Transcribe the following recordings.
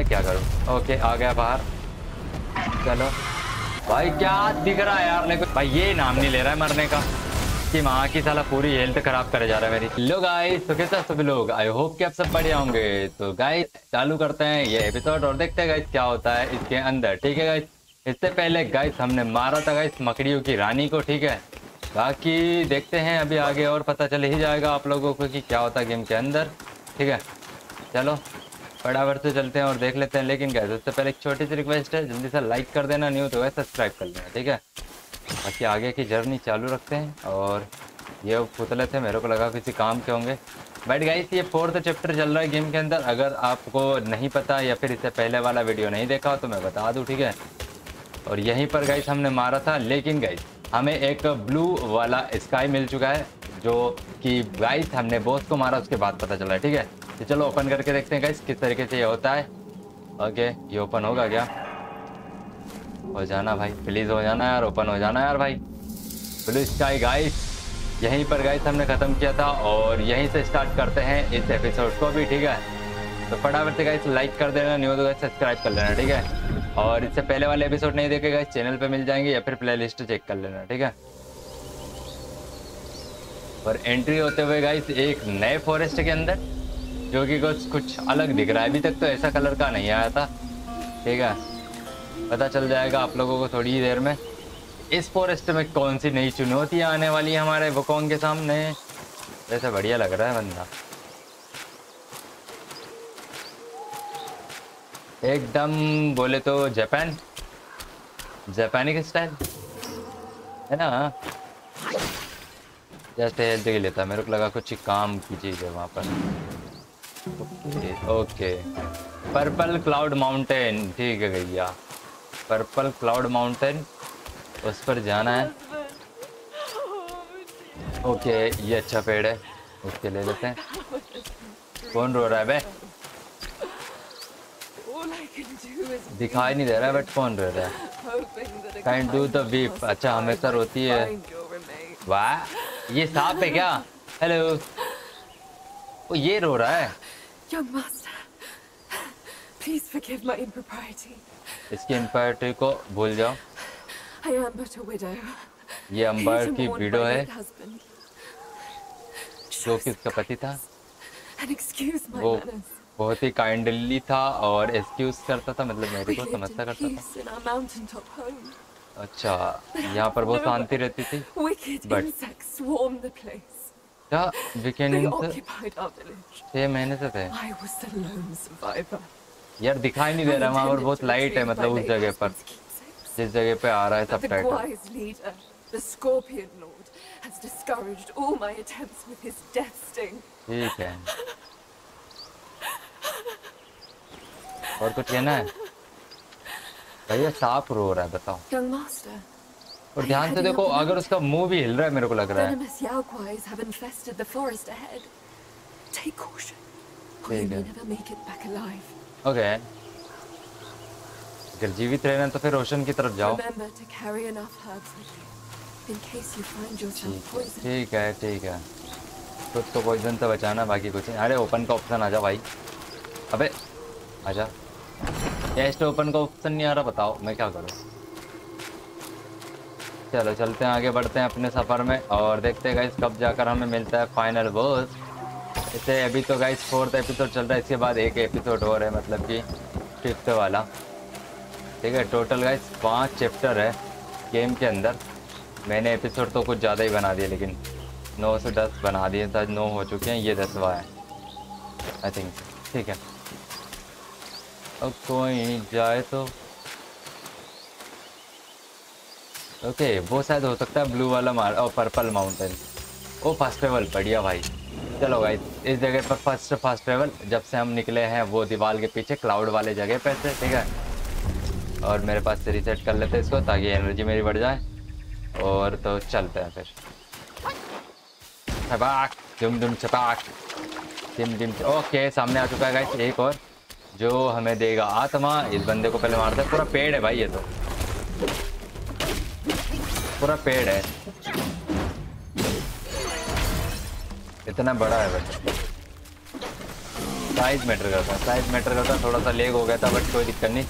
है क्या करूँ? ओके आ गया बाहर। चलो। भाई, क्या दिख रहा है यार? लेकिन भाई, ये नाम नहीं ले रहा है मरने का। कि माँ की साला पूरी हेल्थ खराब करे जा रहा है मेरी। लो गाइस तो कैसा सभी लोग? आई होप कि आप सब बढ़िया होंगे। तो गाइस चालू करते हैं ये एपिसोड और देखते हैं गाइस क्या होता है इसके अंदर। ठीक है गाइस इससे पहले गाइस हमने मारा था गाइस मकड़ियों की रानी को, ठीक है? बाकी देखते हैं अभी आगे और पता चल ही जाएगा आप लोगों को कि क्या होता है गेम के अंदर। ठीक है? चलो। फटाफट से चलते हैं और देख लेते हैं। लेकिन गैस उससे पहले एक छोटी सी रिक्वेस्ट है, जल्दी से लाइक कर देना न्यू तो वैसे सब्सक्राइब कर लेना ठीक है? बाकी आगे की जर्नी चालू रखते हैं और ये पुतले थे, मेरे को लगा किसी काम के होंगे। बट गाइस ये फोर्थ चैप्टर चल रहा है गेम के अंदर। अगर आपको नहीं पता या फिर इससे पहले वाला वीडियो नहीं देखा तो मैं बता दूँ, ठीक है? और यहीं पर गाइस हमने मारा था, लेकिन गाइस हमें एक ब्लू वाला स्काई मिल चुका है, जो कि गाइस हमने बॉस को मारा, उसके बाद पता चला है ठीक है? तो चलो ओपन करके देखते हैं गाइस किस तरीके से ये होता है। ओके ये ओपन होगा क्या? हो जाना भाई प्लीज़ हो जाना यार ओपन हो जाना यार भाई। ब्लू स्काई गाइस यहीं पर गाइस हमने ख़त्म किया था और यहीं से स्टार्ट करते हैं इस एपिसोड को भी, ठीक है? तो फटाफट से गाइस लाइक कर देना न्यू तो गाइस सब्सक्राइब कर लेना, ठीक है? और इससे पहले वाले एपिसोड नहीं देखे गाइस चैनल पे मिल जाएँगे या फिर प्ले लिस्ट चेक कर लेना, ठीक है? और एंट्री होते हुए गाइस एक नए फॉरेस्ट के अंदर जो कि कुछ कुछ अलग दिख रहा है। अभी तक तो ऐसा कलर का नहीं आया था। ठीक है। पता चल जाएगा आप लोगों को थोड़ी ही देर में। इस फॉरेस्ट में कौन सी नई चुनौतियाँ आने वाली है हमारे वकोंग के सामने? वैसे बढ़िया लग रहा है बंदा। एकदम, बोले तो जापान जापानी के स्टाइल है ना? जस्ट हेल्थ लिए था। मेरे को लगा कुछ काम की चीज़ है वहाँ पर। ओके पर्पल क्लाउड माउंटेन ठीक है भैया। पर्पल क्लाउड माउंटेन उस पर जाना है। ओके, ये अच्छा पेड़ है। उसके ले लेते हैं। कौन रो रहा है बे? दिखाई नहीं दे रहा है बट कौन रो रहा है? काइंड डू द वीप अच्छा हमेशा रोती है। वाह, ये सांप है क्या? हेलो ओ, ये रो रहा है? Young master, please forgive my impropriety. इसकी इम्पायरिटी को भूल जाओ I am but a widow. ये अंबर की mourn है जो कि उसका पति था वो. बहुत ही काइंडली था और एक्सक्यूज करता था मतलब मेरे को समझता करता था. अच्छा यहाँ पर बहुत शांति रहती थी Wicked Yeah, we से they inter- occupied our यार दिखाई नहीं दे रहा वहाँ पर बहुत लाइट है मतलब उस जगह पर। जिस जगह पे आ रहा है सब टाइटल ठीक है। और कुछ कहना है? भैया साफ़ रो रहा है बताओ। और ध्यान से देखो अगर उसका मुँह भी हिल रहा है मेरे को लग रहा है। तो फिर रोशन की तरफ़ जाओ। ठीक है ठीक है कुछ तो कोई दिन तो बचाना बाकी कुछ अरे ओपन का ऑप्शन आ जा भाई। अबे आ जा। ओपन का ऑप्शन नहीं आ रहा बताओ मैं क्या करूँ? चलो चलते हैं, आगे बढ़ते हैं अपने सफ़र में और देखते हैं गाइस कब जाकर हमें मिलता है फाइनल बॉस इसे अभी तो गाइस फोर्थ एपिसोड चल रहा है, इसके बाद एक एपिसोड और है मतलब कि फिफ्थ वाला। ठीक है टोटल गाइस पाँच चैप्टर है गेम के अंदर। मैंने एपिसोड तो कुछ ज़्यादा ही बना दिए, लेकिन नौ से दस बना दिए था नौ हो चुके हैं, ये दसवा है। आई थिंक ठीक है। अब कोई जाए तो ओके, वो शायद हो सकता है ब्लू वाला मार और पर्पल माउंटेन ओ फास्ट ट्रेवल बढ़िया भाई। चलो भाई इस जगह पर फ़र्स्ट फास्ट ट्रेवल जब से हम निकले हैं वो दीवार के पीछे क्लाउड वाले जगह पे से, ठीक है? और मेरे पास से रिसेट कर लेते हैं इसको, ताकि एनर्जी मेरी बढ़ जाए। और तो चलते हैं फिर। छपाक, दुम दुम छपाक। डिम डिम ओके, सामने आ चुका है गाइस एक और, जो हमें देगा आत्मा। इस बंदे को पहले मारते हैं, पूरा पेड़ है भाई ये तो। पूरा पेड़ है। इतना बड़ा है बट साइज़ मैटर करता है। साइज़ मैटर करता है, थोड़ा सा लेग हो गया था बट कोई दिक्कत नहीं।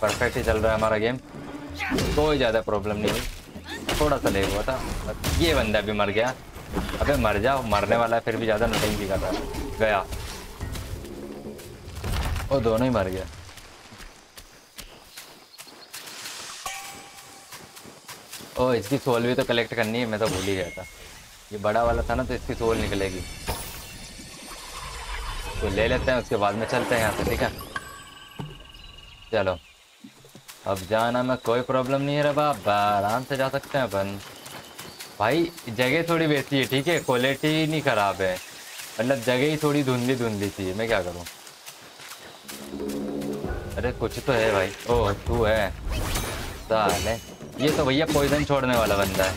परफेक्ट ही चल रहा है हमारा गेम कोई ज़्यादा प्रॉब्लम नहीं हुई। थोड़ा सा लेग हुआ था। ये बंदा भी मर गया। अबे मर जा मरने वाला है फिर भी ज़्यादा नटिंग भी कर रहा है। गया। वो दोनों ही मर गया। ओ, इसकी सोल भी तो कलेक्ट करनी है, मैं तो भूल ही गया था। ये बड़ा वाला था ना तो इसकी सोल निकलेगी। तो ले लेते हैं, उसके बाद में चलते हैं यहाँ से ठीक है? चलो। अब जाना में कोई प्रॉब्लम नहीं है रे बाबा आराम से जा सकते हैं अपन। भाई, जगह थोड़ी वैसी है, ठीक है? क्वालिटी नहीं खराब है। मतलब जगह ही थोड़ी धुंधली धुंधली थी मैं क्या करूँ? अरे, कुछ तो है भाई। ओह, तू है। साले। ये तो भैया पॉइजन छोड़ने वाला बंदा है।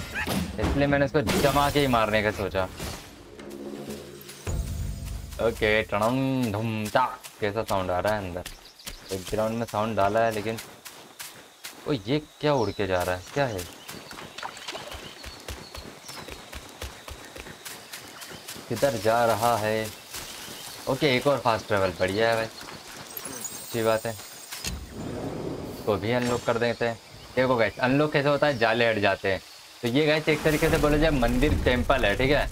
इसलिए मैंने इसको जमा के ही मारने का सोचा। ओके टणम धुमता कैसा साउंड आ रहा है अंदर? बैकग्राउंड में साउंड डाला है, लेकिन ओ, ये क्या उड़ के जा रहा है? क्या है? किधर जा रहा है? ओके एक और फास्ट ट्रेवल बढ़िया है भाई। अच्छी बात है। तो भी अनलॉक कर देते हैं। देखो गैस अनलॉक कैसे होता है? जाले हट जाते हैं। तो ये गैस एक तरीके से बोले जाए मंदिर टेंपल है, ठीक है?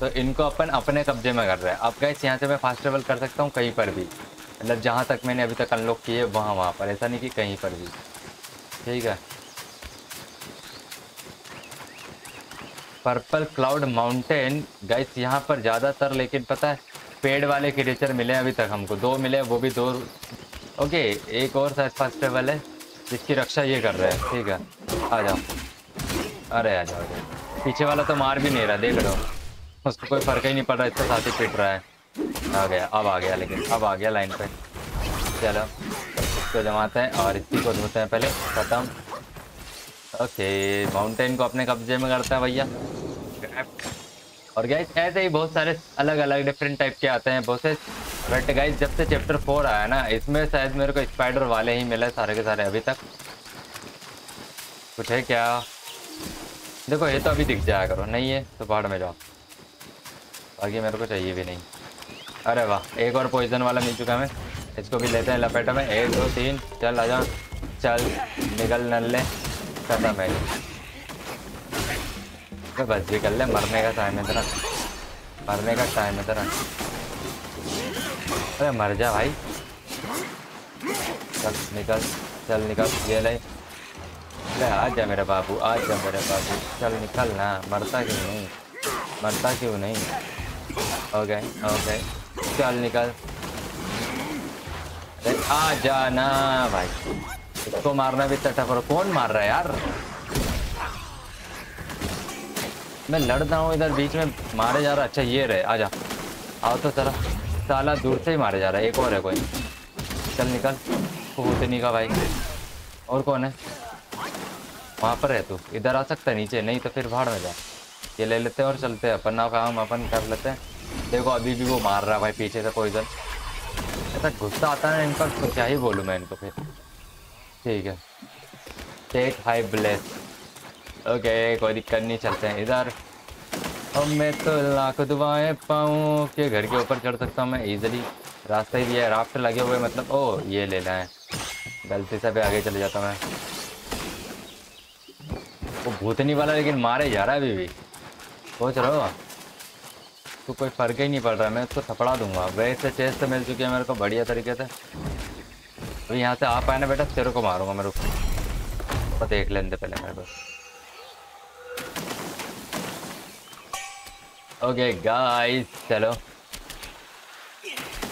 तो इनको अपन अपने कब्जे में कर रहे हैं। अब गैस यहाँ से मैं फास्ट ट्रेवल कर सकता हूँ कहीं पर भी। मतलब जहाँ तक मैंने अभी तक अनलॉक किए, वहाँ वहाँ पर। ऐसा नहीं कि कहीं पर भी। ठीक है? पर्पल क्लाउड माउंटेन गैस यहाँ पर ज़्यादातर लेकिन पता है, पेड़ वाले क्रिएचर मिले अभी तक हमको। दो मिले वो भी दो। ओके एक और शायद फास्ट ट्रेवल है। जिसकी रक्षा ये कर रहे हैं, ठीक है। आ जाओ। अरे आ जाओ पीछे वाला तो मार भी नहीं रहा, देख लो उसको कोई फ़र्क ही नहीं पड़ रहा, इसका साथ ही पिट रहा है। आ गया, अब आ गया लेकिन, अब आ गया लाइन पे। चलो, इसको जमाते हैं और इसी को धोते हैं पहले, खत्म। ओके माउंटेन को अपने कब्जे में करते हैं भैया। और गाइज़ ऐसे ही बहुत सारे अलग अलग डिफरेंट टाइप के आते हैं, बहुत से बट गाइस जब से चैप्टर फोर आया ना, इसमें शायद मेरे को स्पाइडर वाले ही मिले सारे के सारे अभी तक। कुछ है क्या? देखो, ये तो अभी दिख जाया करो, नहीं है तो पहाड़ में जाओ। बाकी मेरे को चाहिए भी नहीं। अरे वाह, एक और पॉइजन वाला मिल चुका है इसको भी लेते हैं लपेटा में। एक, दो, तीन, चल, आ जाओ। चल, निकल नल्ले खत्म है। तो बस भी कर ले मरने का टाइम है मरने का टाइम है तेरा अरे मर जा भाई चल निकल चल निकल ये ले अरे आ जा मेरे बाबू आ जा मेरे बाबू चल निकल ना मरता क्यों नहीं मरता क्यों नहीं ओके ओके चल निकल अरे आ जाना भाई इसको मारना भी तटा पर कौन मार रहा है यार मैं लड़ता हूँ, इधर बीच में मारे जा रहा अच्छा ये रहे आजा आओ तो चला साला दूर से ही मारे जा रहा है। एक और है कोई। चल निकल, भूतनी का भाई। और कौन है? वहाँ पर है तू। इधर आ सकता है, नीचे। नहीं तो फिर भाड़ में जा। ये ले लेते हैं और चलते हैं। अपन ना काम, अपन कर लेते हैं। देखो, अभी भी वो मार रहा है भाई, पीछे से कोई इधर। ऐसा गुस्सा आता है इनका तो क्या ही बोलूँ मैं इनको फिर। ठीक है। टेक हाई ब्लेस ओके कोई दिक्कत नहीं, चलते हैं इधर। अब मैं तो लाख दुआएँ पाऊँ के घर के ऊपर चढ़ सकता हूँ मैं इजीली रास्ता ही दिया है, राफ्ट लगे हुए मतलब ओ, ये लेना है गलती से भी आगे चले जाता मैं। वो भूतनी वाला लेकिन मारे जा रहा है अभी भी। सोच रहे हो? तो कोई फ़र्क ही नहीं पड़ रहा, मैं उसको थपड़ा दूँगा। वैसे चेस्ट तो मिल चुकी है मेरे को बढ़िया तरीके से। अभी यहाँ से आ पाए ना बेटा, तेरे को मारूँगा मेरे को तो देख लेते पहले मेरे को। ओके गाइस चलो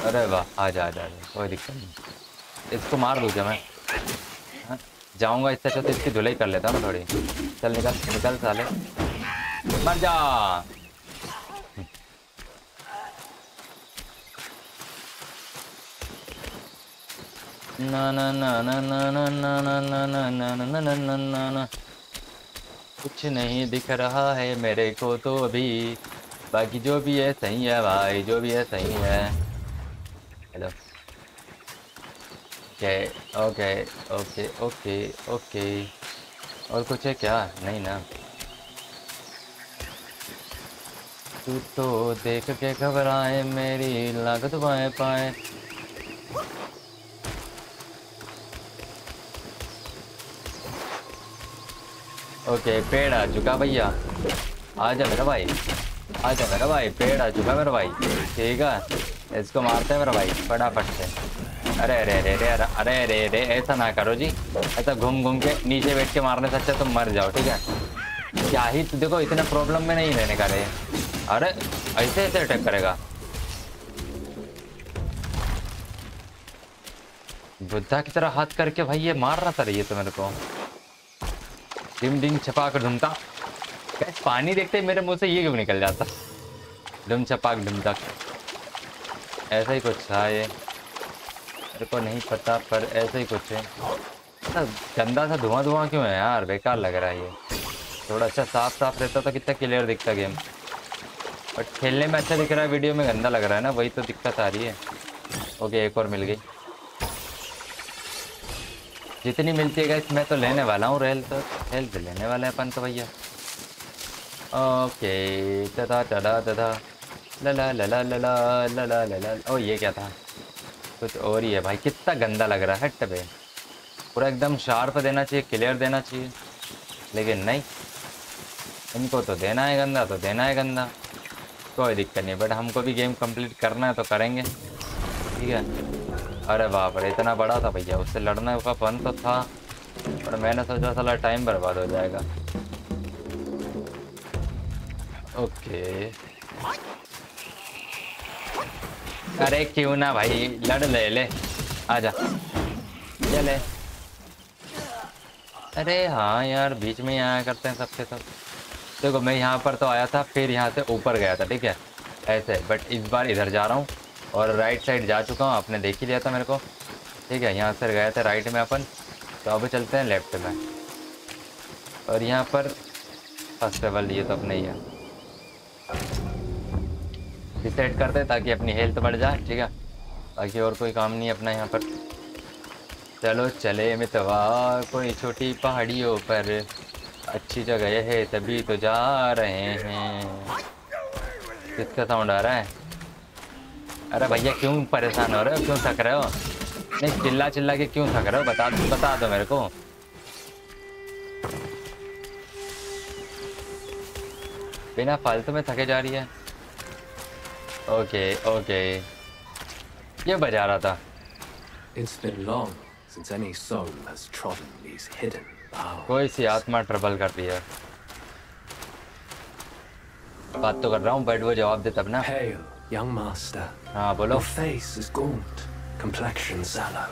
अरे वाह आ जा आ जा कोई दिक्कत नहीं इसको मार दूँ क्या मैं हाँ, जाऊँगा इससे अच्छा तो इसकी धुलाई कर लेता हूँ थोड़ी चल निकल निकल साले मर जा ना ना ना ना ना ना ना ना ना ना ना ना ना ना ना ना कुछ नहीं दिख रहा है मेरे को तो अभी बाकी जो भी है, सही है भाई, जो भी है, सही है। Hello. Okay okay okay okay okay. और कुछ है क्या? नहीं ना। तू तो देख के घबराए, मेरी लागत बाएँ पाए। ओके, पेड़ आ चुका भैया। आ जा मेरा भाई। आजा मेरा भाई पेड़ आ चुका मेरा भाई ठीक है इसको मारते हैं मेरा भाई फटाफट से अरे अरे अरे अरे अरे अरे अरे ऐसा ना करो जी ऐसा घूम घूम के नीचे बैठ के मारने से अच्छा तुम मर जाओ ठीक है क्या ही तो देखो इतना प्रॉब्लम में नहीं रहने का रहे अरे ऐसे ऐसे अटैक करेगा बुद्धा की तरह हाथ करके भाई ये मार रहा था रही तो मेरे को डिम डिम छपा कर ढूंढता पानी देखते मेरे मुँह से ये क्यों निकल जाता? डुम छपाक डुम ऐसा ही कुछ था ये। मेरे को नहीं पता, पर ऐसा ही कुछ है। गंदा सा धुआँ धुआँ क्यों है यार? बेकार लग रहा है ये। थोड़ा अच्छा साफ़ साफ़ रहता तो कितना क्लियर दिखता गेम। बट खेलने में अच्छा दिख रहा है, वीडियो में गंदा लग रहा है ना, वही तो दिक्कत आ रही है। ओके, एक और मिल गई। जितनी मिलती है गैस मैं तो लेने वाला हूँ। रेल तो रेल तो लेने वाले हैं अपन तो भैया। ओके तथा तदा तथा लला लला लला लला लला ओ, ये क्या था? कुछ और ही है भाई, कितना गंदा लग रहा है, हट पे पूरा एकदम शार्प देना चाहिए, क्लियर देना चाहिए। लेकिन नहीं, इनको तो देना है गंदा तो देना है गंदा। कोई दिक्कत नहीं, बट हमको भी गेम कंप्लीट करना है तो करेंगे। ठीक है? अरे बाप रे, इतना बड़ा था भैया, उससे लड़ने का फन तो था। पर मैंने सोचा साला टाइम बर्बाद हो जाएगा। ओके। अरे क्यों ना भाई, लड़ ले ले। आजा। चले अरे हाँ यार, बीच में ही आया करते हैं सबसे सब देखो, मैं यहाँ पर तो आया था, फिर यहाँ से ऊपर गया था, ठीक है? ऐसे बट इस बार इधर जा रहा हूँ और राइट साइड जा चुका हूँ, आपने देख ही लिया था मेरे को। ठीक है, यहाँ से गए थे राइट में अपन तो अब चलते हैं लेफ़्ट में। और यहाँ पर फ़र्स्ट लेवल ये तो अपने ही है। डिसाइड करते ताकि अपनी हेल्थ बढ़ जाए, ठीक है? बाकी और कोई काम नहीं अपना यहाँ पर। चलो, चले मितवा कोई छोटी पहाड़ियों पर। अच्छी जगह है, तभी तो जा रहे हैं। किसका साउंड आ रहा है? अरे भैया, क्यों परेशान हो रहे हो? क्यों थक रहे हो? नहीं चिल्ला चिल्ला के क्यों थक रहे हो? बता बता दो मेरे को। बिना फालतू में थके जा रही है ओके ओके ये बजा रहा था It's been long since any soul has trodden these hidden paths. कोई सी आत्मा ट्रबल कर रही है बात तो कर रहा हूँ बट वो जवाब दे तब ना Hail, young master. हाँ बोलो Your face is gaunt, complexion sallow.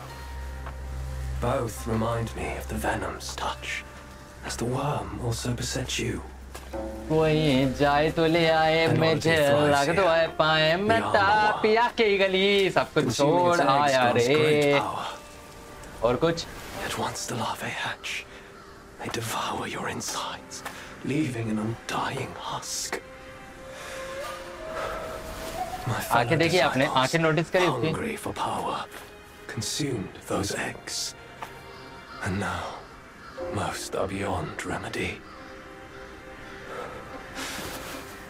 Both remind me of the venom's touch. Has the worm also beset you? कोई जाए तो ले आए मुझे लग तो आए पाए मैं तापिया की गली सब कुछ छोड़ आया रे और कुछ Yet once the larvae hatch, they devour your insides, leaving an undying husk. आँखें देखी आपने? आँखें notice करी उसकी? Hungry for power, consumed those eggs. And now, most are beyond remedy.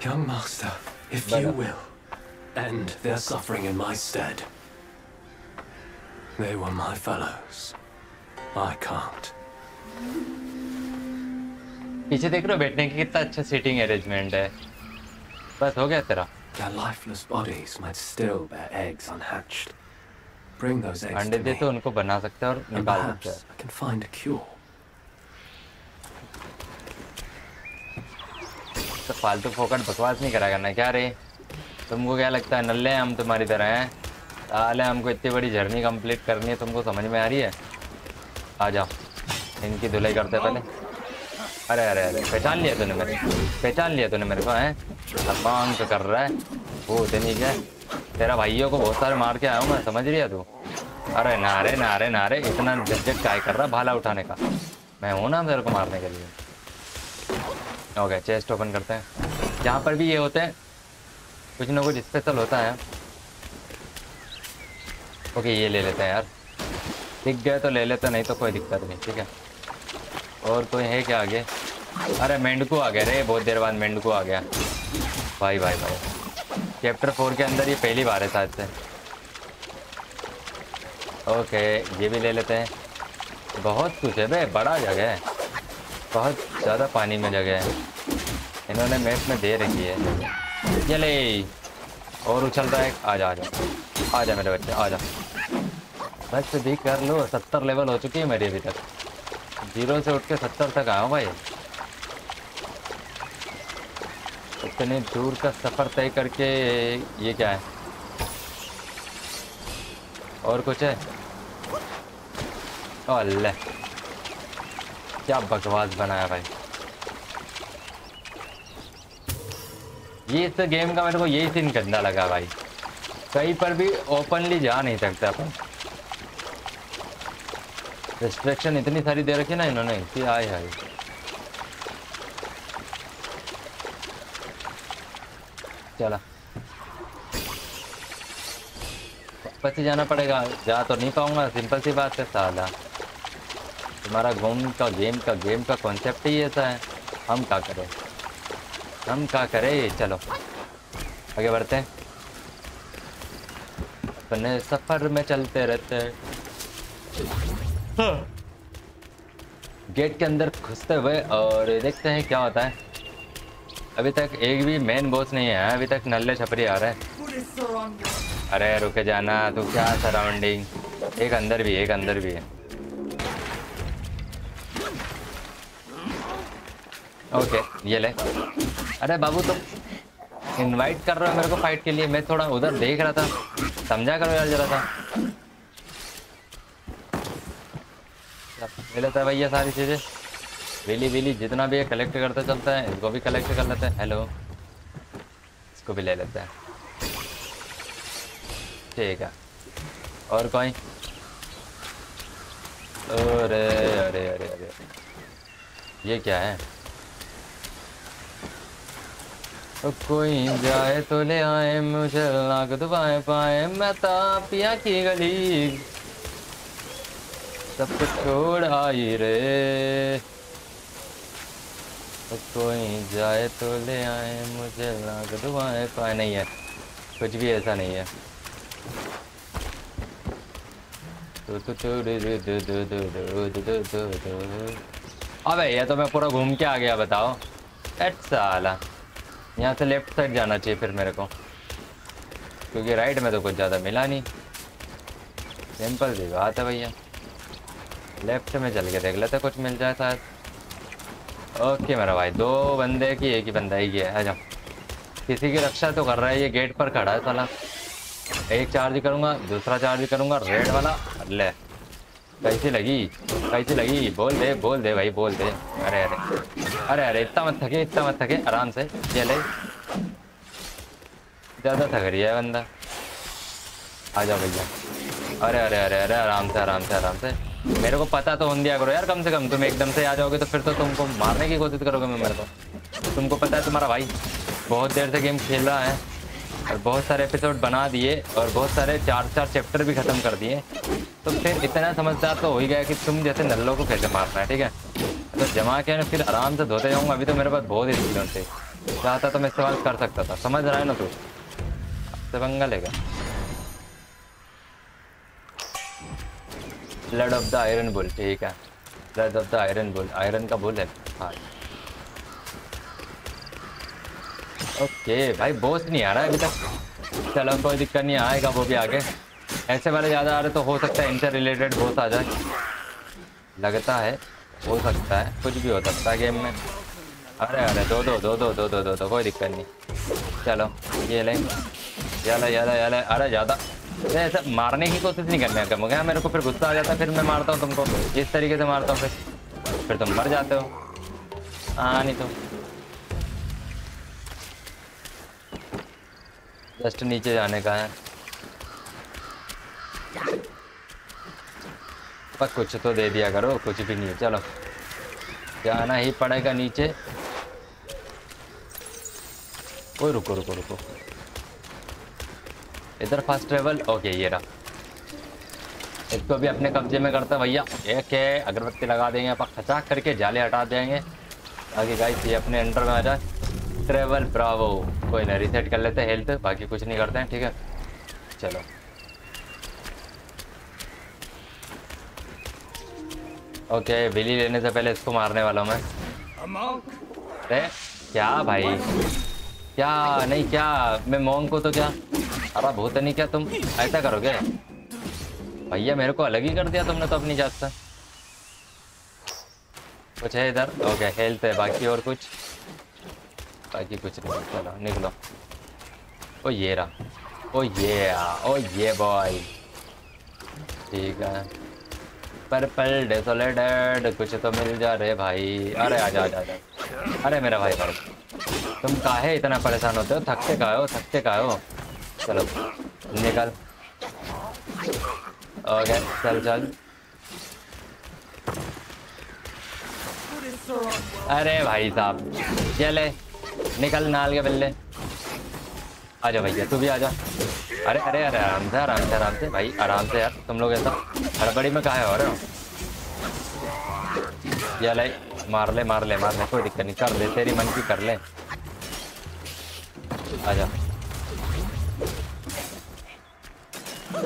Young master, if you Better. will, end their suffering in my stead. They were my fellows. I can't. पीछे देख रहे हो बैठने की कितना अच्छा सीटिंग अरेंजमेंट है बस हो गया तेरा Their lifeless bodies might still bear eggs unhatched. Bring those eggs अंडे to दे me, तो उनको बना सकते हैं और and निकाल सकते perhaps हैं I can find a cure. तो फालतू फोकट बकवास नहीं करा करना, क्या रे? तुमको क्या लगता है, नल्ले हम तुम्हारी तरह हैं? साले हमको इतनी बड़ी जर्नी कंप्लीट करनी है, तुमको समझ में आ रही है? आ जाओ, इनकी धुलाई करते पहले। अरे अरे अरे, पहचान लिया तूने मेरे पहचान लिया तूने मेरे को, है? अपमान तो कर रहा है, वो इतनी क्या तेरा भाइयों को बहुत सारे मार के आया हूँ मैं, समझ रही तू? अरे नारे नारे नारे इतना झंझट काय कर रहा भाला उठाने का? मैं हूँ ना तेरे को मारने के लिए। ओके चेस्ट ओपन करते हैं। यहाँ पर भी ये होते हैं, कुछ ना कुछ स्पेशल होता है। ओके ये ले लेते हैं यार। दिख गए तो ले लेते नहीं तो कोई दिक्कत नहीं, ठीक है? और कोई है क्या आगे? अरे, मेंढकू आ गया रे, बहुत देर बाद मेंढकू आ गया। भाई भाई भाई। चैप्टर फोर के अंदर ये पहली बार है शायद से। ओके ये भी ले लेते हैं। बहुत कुछ है भाई बड़ा जगह है। बहुत ज़्यादा पानी में जगह है। इन्होंने मैप में दे रखी है। ये ले और उछल रहा है। आ जा आ जा आ जा मेरे बच्चे आ जा बस भी कर लो, सत्तर लेवल हो चुकी है मेरी अभी तक। ज़ीरो से उठ के सत्तर तक आया भाई। इतने दूर का सफ़र तय करके ये क्या है? और कुछ है? अल्लाह। क्या बकवास बनाया भाई? ये इस गेम का मेरे को यही सीन गंदा लगा भाई। कहीं पर भी ओपनली जा नहीं सकते अपन। रिस्ट्रिक्शन इतनी सारी दे रखी ना इन्होंने कि आए हाय। चला। वापस ही जाना पड़ेगा। जा तो नहीं पाऊँगा। सिंपल सी बात है, साला। तुम्हारा गेम का गेम का गेम का कॉन्सेप्ट ही ऐसा है। हम क्या करें? हम क्या करें? चलो। आगे बढ़ते हैं। अपने सफ़र में चलते रहते हैं। गेट के अंदर घुसते हुए और देखते हैं क्या होता है। अभी तक एक भी मेन बॉस नहीं है अभी तक नल्ले छपरी आ रहे हैं। अरे रुके जाना, तू क्या सराउंडिंग एक अंदर भी, एक अंदर भी है। ओके ये ले। अरे बाबू, तुम इनवाइट कर रहे हो मेरे को फाइट के लिए। मैं थोड़ा उधर देख रहा था। समझा करो यार जरा ले लेता है भैया सारी चीज़ें। वेली वेली जितना भी है कलेक्ट करते चलता है, इसको भी कलेक्ट कर लेते हैं। हेलो इसको भी ले लेते हैं। ठीक है। और कोई? अरे अरे अरे अरे। ये क्या है? तो कोई जाए तो ले आए मुझे लाग दुआएँ पाए मैं तापिया की गली सब कुछ छोड़ आई रे तो कोई जाए तो ले आए मुझे लाग दुआएँ पाए नहीं है कुछ भी ऐसा नहीं है अबे ये तो मैं पूरा घूम के आ गया बताओ एट साला यहाँ से लेफ़्ट साइड जाना चाहिए फिर मेरे को। क्योंकि राइट में तो कुछ ज़्यादा मिला नहीं। सिंपल सी बात है भैया। लेफ़्ट में चल के देख लेते कुछ मिल जाए शायद। ओके मेरा भाई, दो बंदे की एक ही बंदा ही है। आ जाओ। किसी की रक्षा तो कर रहा है, ये गेट पर खड़ा है साला। एक चार्ज करूँगा, दूसरा चार्ज करूँगा रेड वाला। ले। कैसी लगी कैसी लगी बोल दे बोल दे भाई बोल दे अरे अरे अरे अरे इतना मत थके इतना मत थके आराम से ये ले ज़्यादा थक रही है बंदा आ जाओ भैया अरे अरे अरे अरे आराम से आराम से आराम से मेरे को पता तो होने दिया करो यार कम से कम तुम एकदम से आ जाओगे तो फिर तो तुमको मारने की कोशिश करोगे मैं मेरे को तुमको पता है तुम्हारा भाई बहुत देर से गेम खेल रहा है और बहुत सारे एपिसोड बना दिए और बहुत सारे चार चार चैप्टर भी ख़त्म कर दिए। तो फिर इतना समझदार तो हो ही गया कि तुम जैसे नल्लों को कैसे मारना है, ठीक है? तो जमा के ना फिर आराम से धोते जाऊँगा। अभी तो मेरे पास बहुत एक्सपीरियंस थे चाहता तो मैं इस्तेमाल कर सकता था। समझ रहा है ना तू? से लेगा blood of the iron bull ठीक है। Blood of the iron bull iron का बुल है। हाँ। ओके, भाई बॉस नहीं आ रहा है अभी तक। चलो, कोई दिक्कत नहीं, आएगा वो भी आगे। ऐसे वाले ज़्यादा आ रहे तो हो सकता है इनसे रिलेटेड बॉस आ जाए। लगता है, हो सकता है, कुछ भी हो सकता है गेम में। अरे अरे, दो दो दो दो दो दो दो दो, कोई दिक्कत नहीं। चलो, ये ले। याला याला याला, अरे, ज़्यादा। ऐसा मारने की कोशिश नहीं करने का मुझे। मेरे को फिर गुस्सा आ जाता है, फिर मैं मारता हूँ तुमको। इस तरीके से मारता हूँ फिर। फिर तुम मर जाते हो। हाँ नहीं तो। जस्ट नीचे जाने का है। पर कुछ तो दे दिया करो, कुछ भी नहीं है। चलो। जाना ही पड़ेगा नीचे। ओ रुको रुको रुको। इधर फास्ट ट्रेवल ओके, ये रहा। इसको भी अपने कब्जे में करता भैया। एक है, अगरबत्ती लगा देंगे, अपन खचाक करके जाले हटा देंगे। ताकि गाइस ये अपने अंडर में आ जाए। ट्रेवल ब्रावो कोई ना रिसेट कर लेते हैं हेल्थ बाकी कुछ नहीं करते हैं, ठीक है? चलो। ओके बिली लेने से पहले इसको मारने वाला हूँ मैं। अरे, क्या भाई? क्या? नहीं, क्या? मैं मोंग को तो क्या? अरे, भूत नहीं क्या तुम? ऐसा करोगे? भैया, मेरे को अलग ही कर दिया तुमने तो अपनी जात से। कुछ है इधर? ओके हेल्थ है, बाकी और कुछ? बाकी कुछ नहीं चलो निकलो ओ ये रहा ओ ये ओ ये बॉय ठीक है पर्पल डेसोलेटेड कुछ तो मिल जा रे भाई अरे आजा आजा अरे मेरा भाई भाई तुम काहे इतना परेशान होते हो? थकते का हो? थकते का हो? चलो, निकल। ओके चल चल। अरे भाई साहब, चले। निकल नाल के बल्ले। आजा भैया, तू भी आ जा। अरे अरे अरे, आराम से आराम से आराम से। भाई, आराम से यार, तुम लोग ऐसा हड़बड़ी में कहा हो रहे हो या ले, मार ले मार ले मार ले, कोई दिक्कत नहीं, कर ले तेरी मन की कर ले। आजा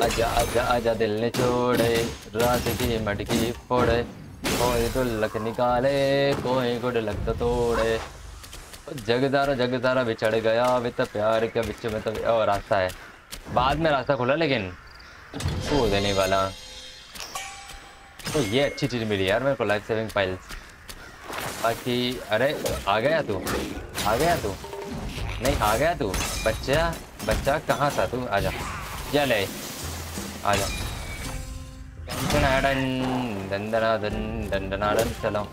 आजा आजा आजा दिल ने छोड़े, रात की मटकी फोड़े, कोई तो लक निकाले, कोई गुड लक तो तोड़े। जगदारा जगदारा बिछड़ गया वित प्यार के बिच में तो ओ, रास्ता है। बाद में रास्ता खुला लेकिन, वो देने वाला। तो ये अच्छी चीज़ मिली यार मेरे को लाइफ सेविंग फाइल्स बाकी, अरे, आ गया तू? आ गया तू? नहीं, आ गया तू? बच्चा बच्चा कहाँ था तू? आजा चले आजा दंदनादन दंदनादन दंदनादन चलो।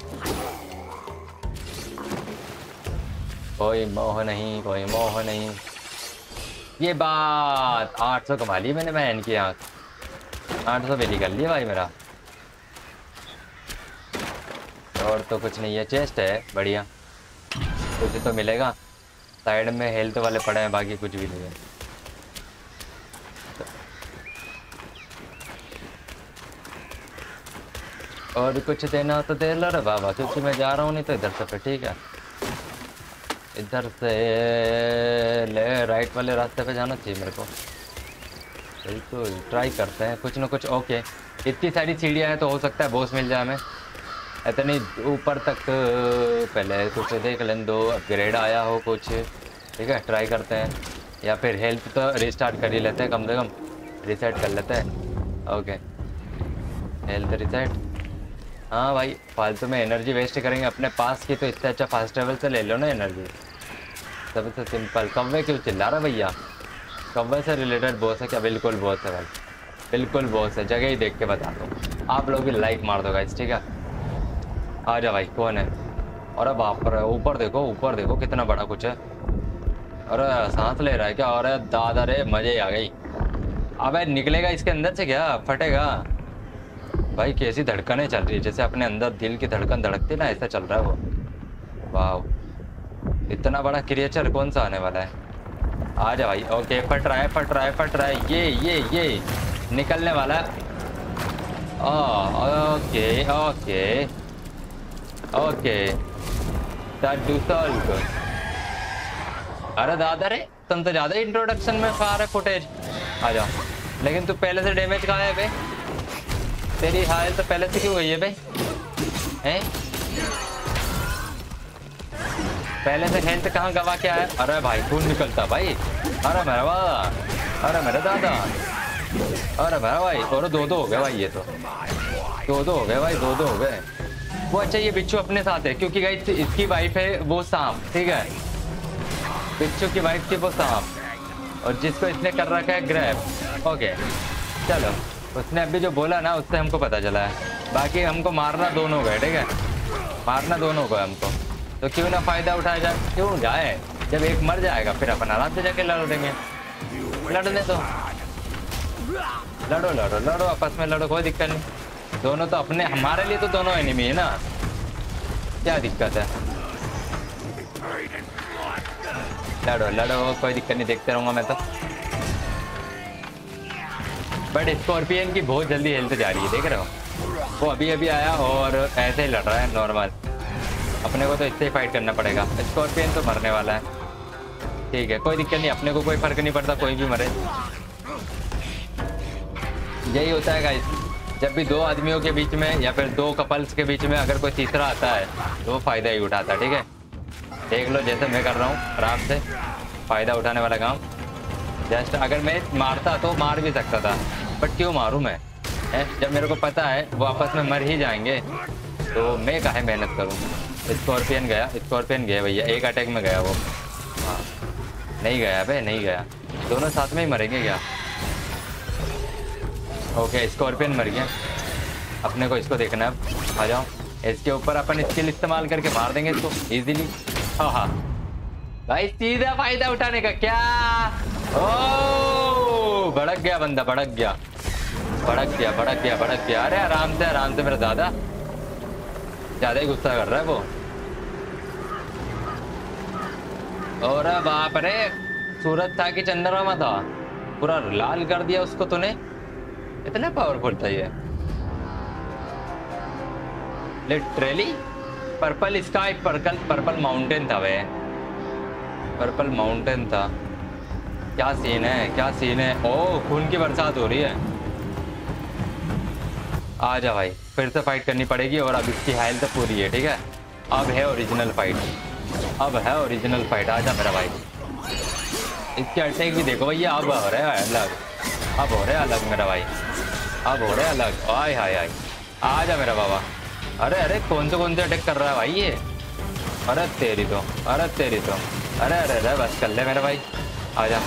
कोई मोह नहीं, कोई मोह नहीं। ये बात 800 कमा ली मैंने बहन की आँख। आठ सौ बेली कर लिया भाई मेरा। और तो कुछ नहीं है, चेस्ट है, बढ़िया। कुछ तो मिलेगा। साइड में हेल्थ वाले पड़े हैं, बाकी कुछ भी नहीं है। और कुछ देना हो तो दे लो रे बाबा, क्योंकि मैं जा रहा हूँ, नहीं तो इधर से फिर, ठीक है। इधर से ले राइट वाले रास्ते पे जाना चाहिए मेरे को। बिल्कुल ट्राई करते हैं, कुछ ना कुछ ओके इतनी सारी सीढ़ियाँ हैं तो हो सकता है बॉस मिल जाए हमें। इतनी ऊपर तक, पहले कुछ देख लें, दो अपग्रेड आया हो कुछ। ठीक है ट्राई करते हैं। या फिर हेल्थ तो रिस्टार्ट कर ही लेते हैं, कम से कम। रिसेट कर लेते हैं। ओके हेल्थ रिसेट हाँ भाई, फालतू में एनर्जी वेस्ट करेंगे अपने पास की तो इससे अच्छा फास्ट ट्रेवल से ले लो ना एनर्जी सबसे सिंपल कौवे क्यों चिल्ला रहा भैया? कौवे से रिलेटेड बॉस है क्या? बिल्कुल बॉस है भाई। बिल्कुल बॉस है। जगह ही देख के बता दो। आप लोग भी लाइक मार दो गाइस ठीक है? आ जा भाई, कौन है? अरे बाप रे ऊपर देखो ऊपर देखो, कितना बड़ा कुछ है। अरे सांस ले रहा है क्या? अरे दादा रे, मज़े आ गई। अबे निकलेगा इसके अंदर से क्या? फटेगा। भाई कैसी धड़कनें चल रही है, जैसे अपने अंदर दिल की धड़कन धड़कती ना, ऐसा चल रहा है वो। वाह इतना बड़ा क्रिएचर कौन सा आने वाला है? आ जा भाई ओके फट रहा है, फट रहा है, फट रहा है। ये ये ये, निकलने वाला। है ओके ओके ओके अरे दादा रे, तुम तो ज़्यादा इंट्रोडक्शन में खा रहे फुटेज आ जाओ लेकिन तू पहले से डैमेज कहा है बे तेरी हालत तो पहले से क्यों हुई है भाई? हैं? पहले से हेल्थ कहाँ गवा के आया अरे भाई, खून निकलता भाई। अरे मेरा वाह अरे मेरे दादा। अरे मेरा भाई, और दो दो हो गए भाई ये तो। दो दो हो गए भाई, दो दो हो गए। वो अच्छा ये बिच्छू अपने साथ है, क्योंकि भाई इसकी वाइफ है वो सांप, ठीक है? बिच्छू की वाइफ थी वो सांप। और जिसको इसने कर रखा है ग्रैप ओके चलो। उसने अभी जो बोला ना, उससे हमको पता चला है। बाकी हमको मारना दोनों को है ठीक है? मारना दोनों को है हमको। तो क्यों ना फ़ायदा उठाया जाए? क्यों जाए? जब एक मर जाएगा, फिर अपन आराम से जाके लड़ देंगे लड़ने दो। लड़ो लड़ो लड़ो, आपस में लड़ो, कोई दिक्कत नहीं। दोनों तो अपने, हमारे लिए तो दोनों एनिमी है ना। क्या दिक्कत है? लड़ो लड़ो, कोई दिक्कत नहीं, देखते रहूँगा मैं तो। बट स्कॉर्पियन की बहुत जल्दी हेल्थ जा रही है, देख रहे हो? वो अभी अभी आया और ऐसे ही लड़ रहा है नॉर्मल अपने को तो इससे ही फाइट करना पड़ेगा। स्कॉर्पियन तो मरने वाला है। ठीक है, कोई दिक्कत नहीं, अपने को कोई फ़र्क नहीं पड़ता, कोई भी मरे। यही होता है गाइस जब भी दो आदमियों के बीच में या फिर दो कपल्स के बीच में अगर कोई तीसरा आता है तो वो फ़ायदा ही उठाता है, ठीक है? देख लो, जैसे मैं कर रहा हूँ, आराम से। फ़ायदा उठाने वाला काम। जस्ट अगर मैं मारता तो मार भी सकता था बट क्यों मारूं मैं? है? जब मेरे को पता है वो आपस में मर ही जाएँगे तो मैं काहे मेहनत करूँ? स्कॉर्पियन गया स्कॉर्पियन गया भैया, एक अटैक में गया वो। हाँ। नहीं गया भाई नहीं गया। दोनों साथ में ही मरेंगे क्या? ओके स्कॉर्पियन मर गया। अपने को इसको देखना है आ जाओ। इसके ऊपर अपन स्किल इस्तेमाल करके मार देंगे इसको इजीली हाँ हाँ। भाई, सीधा फ़ायदा उठाने का क्या? भड़क गया बंदा, भड़क गया। भड़क गया भड़क गया भड़क गया। अरे, आराम से आराम से मेरा दादा। ज़्यादा ही गुस्सा कर रहा है वो। और बाप रे सूरज था कि चंद्रमा था? पूरा लाल कर दिया उसको तूने। इतना पावरफुल था ये। Literally purple sky purple purple mountain था वे। पर्पल माउंटेन था। क्या सीन है? क्या सीन है? ओ खून की बरसात हो रही है। आ जा भाई, फिर से फाइट करनी पड़ेगी और अब इसकी हेल्थ पूरी है, ठीक है? अब है ओरिजिनल फाइट अब है ओरिजिनल फाइट आ जा मेरा भाई। इसके अटैक भी देखो भैया, अब हो रहे हैं अलग। अब हो रहे हैं अलग मेरा भाई। अब हो रहे हैं अलग। आय हाय हाय आ जा मेरा बाबा। अरे अरे, कौन से कौन से अटैक कर रहा है भाई ये? अरे, तेरी तो। अरे, तेरी तो। अरे अरे अरे, बस कर ले मेरा भाई। आजा।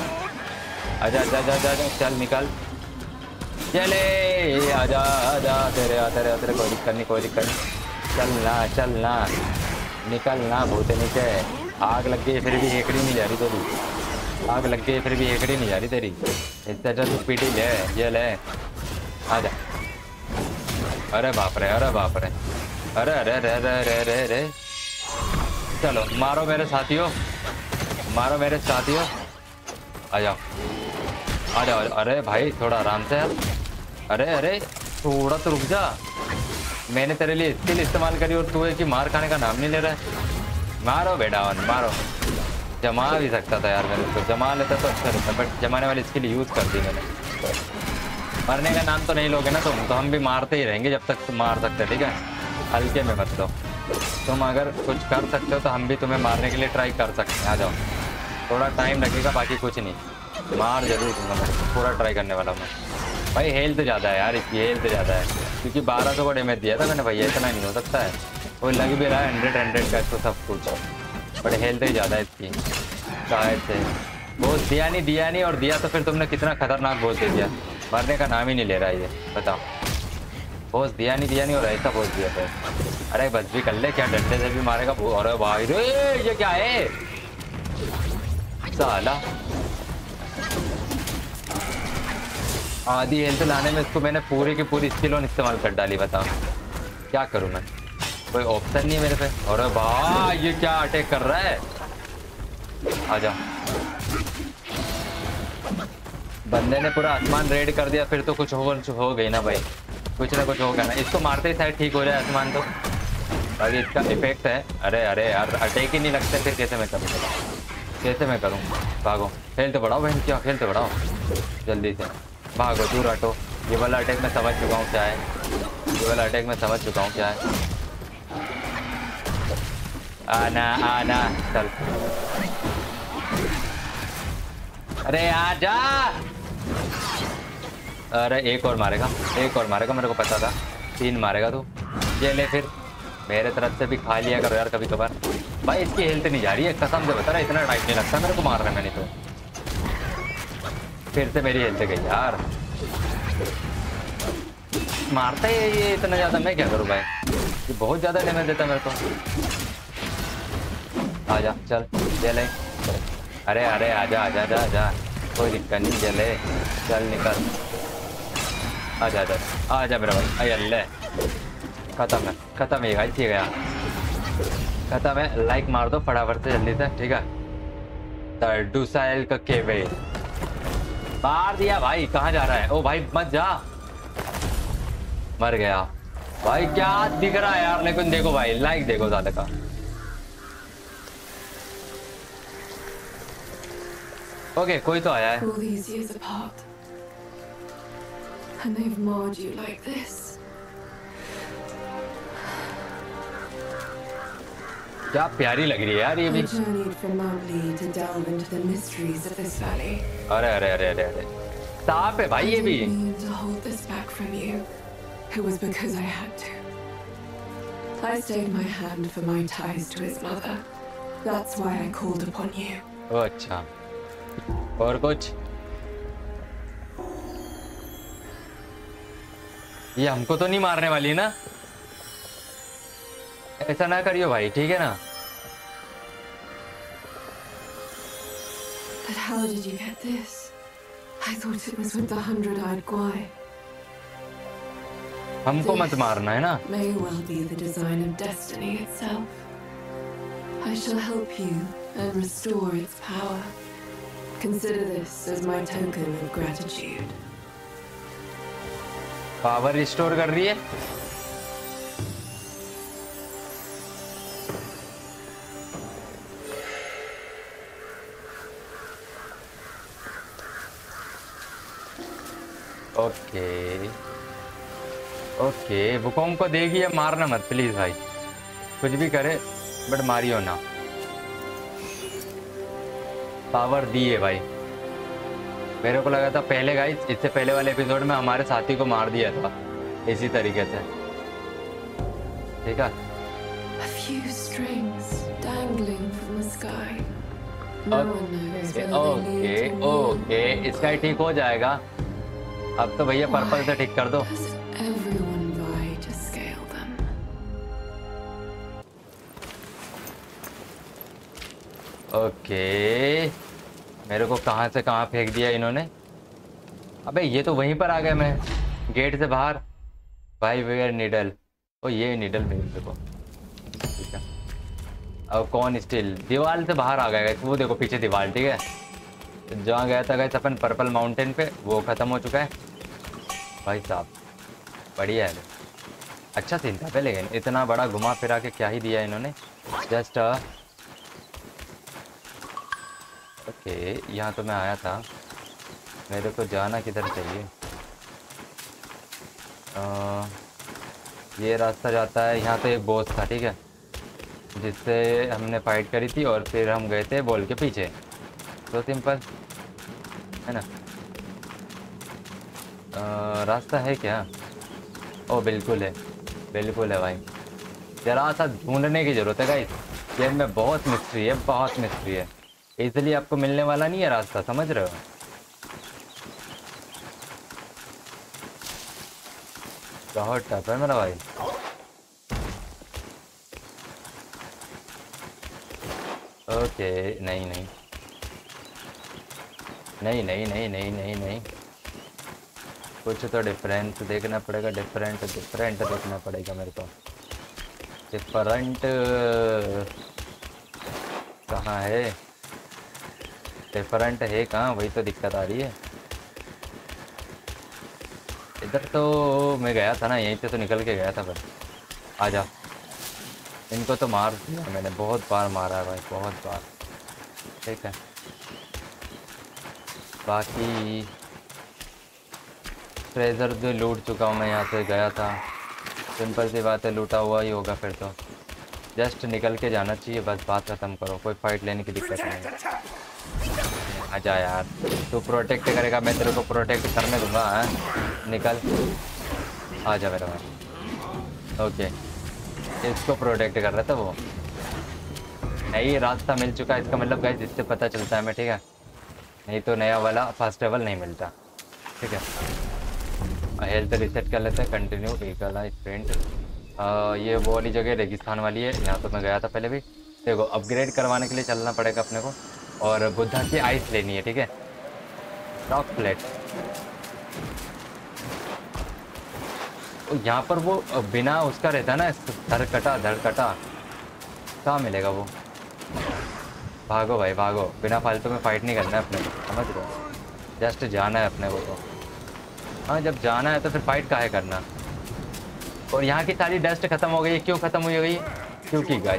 आजा आजा आजा आजा आजा, चल निकल। चले, आजा आजा, तेरे आ तेरे तेरे, कोई दिक्कत नहीं, कोई दिक्कत नहीं। चलना चलना। निकलना भूत नीचे। आग लग गई फिर भी हेकड़ी नहीं जा रही तेरी। आग लग गई फिर भी हेकड़ी नहीं जा रही तेरी। इससे अच्छा तू पीटी ले, ये ले। आजा। अरे बाप रे, अरे बाप रे। अरे अरे अरे अरे अरे अरे अरे चलो, मारो मेरे साथियों। मारो मेरे साथियों। आ जाओ आ जाओ अरे भाई थोड़ा आराम से यार। अरे अरे थोड़ा तो रुक जा। मैंने तेरे लिए स्किल इस्तेमाल करी और तू है कि मार खाने का नाम नहीं ले रहा है। मारो बेटा मारो। जमा भी सकता था यार मैंने तो। जमा लेता तो अच्छा रहता बट जमाने वाली स्किल यूज़ कर दी मैंने। मरने का नाम तो नहीं लोगे ना तुम तो हम भी मारते ही रहेंगे जब तक तुम मार सकते ठीक है? हल्के में मत दो। तुम अगर कुछ कर सकते हो तो हम भी तुम्हें मारने के लिए ट्राई कर सकते हैं। आ जाओ। थोड़ा टाइम लगेगा, बाकी कुछ नहीं। मार ज़रूर दूँगा मैं पूरा ट्राई करने वाला हूँ भाई हेल्थ ज़्यादा है यार, इसकी हेल्थ ज़्यादा है। क्योंकि बारह सौ का डैमेज दिया था मैंने भैया, इतना नहीं हो सकता है। वो लग भी रहा है हंड्रेड हंड्रेड का इसको सब कुछ। बट हेल्थ ही ज़्यादा है इसकी। शायद से। बोझ दिया नहीं दिया नहीं, और दिया तो फिर तुमने कितना खतरनाक बोझ दे दिया। मरने का नाम ही नहीं ले रहा ये, बताओ। बोझ दिया नहीं दिया नहीं, और ऐसा बोझ दिया फिर। अरे बस भी कर ले, क्या डंडे से भी मारेगा अरे भाई रे, ये क्या है? साला। आधी हेल्थ लाने में इसको मैंने पूरी की पूरी स्किल ऑन इस्तेमाल कर डाली, बताओ। क्या करूँ मैं? कोई ऑप्शन नहीं है मेरे पे? अरे भाई ये क्या अटैक कर रहा है? आ जाओ बंदे ने पूरा आसमान रेड कर दिया, फिर तो कुछ हो हो गई ना भाई। कुछ ना कुछ होगा ना। इसको मारते ही शायद ठीक हो जाए आसमान तो। बाकी इसका इफ़ेक्ट है। अरे अरे यार अटैक ही नहीं लगते फिर कैसे मैं करूँ? कैसे मैं करूँ भागो। हेल्थ बढ़ाओ बहन क्या हेल्थ बढ़ाओ। जल्दी से। भागो, दूर हटो। ये वाला अटैक मैं समझ चुका हूँ क्या है ये वाला अटैक मैं समझ चुका हूँ क्या है आना आना, चल। अरे आजा अरे, एक और मारेगा। एक और मारेगा, मेरे को पता था। तीन मारेगा तू। ये ले फिर। मेरे तरफ़ से भी खा लिया करो यार कभी कभार भाई, इसकी हेल्थ नहीं जा रही है। कसम से बता रहा इतना टाइम नहीं लगता। मेरे को मार रहा मैंने तो। फिर से मेरी हेल्थ गई यार। मारता है ये इतना ज़्यादा? मैं क्या करूँ भाई? ये बहुत ज़्यादा डैमेज देता मेरे को। आ जा, चल, ले ले। अरे अरे आजा आजा आजा आजा कोई दिक्कत नहीं चले चल, निकल। आजा आजा आजा मेरा भाई। अरे खत्म है। खत्म है भाई ठीक है यार। खत्म है लाइक मार दो फटाफट से जल्दी से ठीक है? डुसाइल का केवे। मार दिया भाई कहाँ जा रहा है? ओ भाई मत जा। मर गया। भाई क्या दिख रहा है यार? लेकिन देखो भाई लाइक देखो ज़्यादा का। ओके okay, कोई तो आया है। And they've marred you like this. क्या प्यारी लग रही है यार ये भी. अरे अरे अरे अरे अरे सांप है भाई ये भी. It was because I had to. I stayed my hand for my ties to his mother. That's why I called upon you. ओ अच्छा और कुछ ये हमको तो नहीं मारने वाली ना ऐसा ना करियो भाई ठीक है ना But how did you get this? I thought it was with the hundred-eyed Gwai. हमको मत मारना है ना May well be the design of destiny itself. I shall help you and restore its power. Consider this as my token of gratitude. Power restore कर रही है okay okay Wukong को देगी या मारना मत प्लीज़ भाई। कुछ भी करे बट मारियो ना। पावर दी है भाई। मेरे को लगा था पहले गाइस इससे पहले वाले एपिसोड में हमारे साथी को मार दिया था। इसी तरीके से। ठीक है? ओके ओके इसका ठीक हो जाएगा। अब तो भैया पर्पल से ठीक कर दो? ओके। मेरे को कहाँ से कहाँ फेंक दिया इन्होंने? अबे ये तो वहीं पर आ गया मैं। गेट से बाहर। भाई वेयर निडल ओ ये निडल मेरे को ठीक है। अब कौन स्टिल दीवार से बाहर आ गया वो देखो पीछे दीवार ठीक है? जहाँ गया था गए अपन पर्पल माउंटेन पे वो ख़त्म हो चुका है। भाई साहब बढ़िया है। अच्छा सीन था पहले इतना बड़ा घुमा फिरा के क्या ही दिया इन्होंने। जस्ट ओके यहाँ तो मैं आया था। मेरे को जाना किधर चाहिए? अ, ये रास्ता जाता है यहाँ तो एक बॉस था ठीक है? जिससे हमने फाइट करी थी और फिर हम गए थे बॉल के पीछे। तो सिंपल है ना? अ, रास्ता है क्या? ओ बिल्कुल है। बिल्कुल है भाई। जरा सा ढूँढने की ज़रूरत है गाइस गेम में बहुत मिस्ट्री है बहुत मिस्ट्री है। इसलिए आपको मिलने वाला नहीं है रास्ता समझ रहे हो? बहुत टफ है मेरा भाई। ओके नहीं नहीं। नहीं नहीं नहीं नहीं नहीं नहीं। कुछ तो डिफरेंस देखना पड़ेगा डिफरेंट डिफरेंट देखना पड़ेगा मेरे को। डिफरेंट कहाँ है? डिफरेंट है कहाँ? वही तो दिक्कत आ रही है। इधर तो मैं गया था ना, यहीं से तो निकल के गया था फिर आ जा। इनको तो मार दिया मैंने, बहुत बार मारा है भाई, बहुत बार। ठीक है। बाकी ट्रेजर जो लूट चुका हूँ, मैं यहाँ से गया था। सिंपल सी बात है, लूटा हुआ ही होगा फिर तो। जस्ट निकल के जाना चाहिए, बस बात खत्म करो, कोई फाइट लेने की दिक्कत नहीं। है आजा यार, तू प्रोटेक्ट करेगा, मैं तेरे को प्रोटेक्ट करने दूँगा हाँ? निकल। आजा मेरा भाई। ओके। इसको प्रोटेक्ट कर रहा था वो। नहीं रास्ता मिल चुका है, इसका मतलब गाइस इससे पता चलता है मैं ठीक है? नहीं तो नया वाला फ़र्स्ट लेवल नहीं मिलता, ठीक है? हेल्थ रिसेट कर लेते हैं कंटिन्यू एक वाला स्प्रिंट ये वो वाली जगह रेगिस्तान वाली है, यहाँ तो मैं गया था पहले भी। देखो अपग्रेड करवाने के लिए चलना पड़ेगा अपने को, और बुद्धा की आइस लेनी है, ठीक है? रॉक प्लेट यहाँ पर वो बिना उसका रहता ना धड़कटा धड़कटा। कहाँ मिलेगा वो? भागो भाई, भागो। बिना फालतू में फाइट नहीं करना है अपने को, समझ रहे हो? जस्ट जाना है अपने को तो। हाँ जब जाना है तो फिर फाइट काहे करना? और यहाँ की सारी डस्ट खत्म हो गई है क्यों खत्म हुई गई? क्योंकि गाय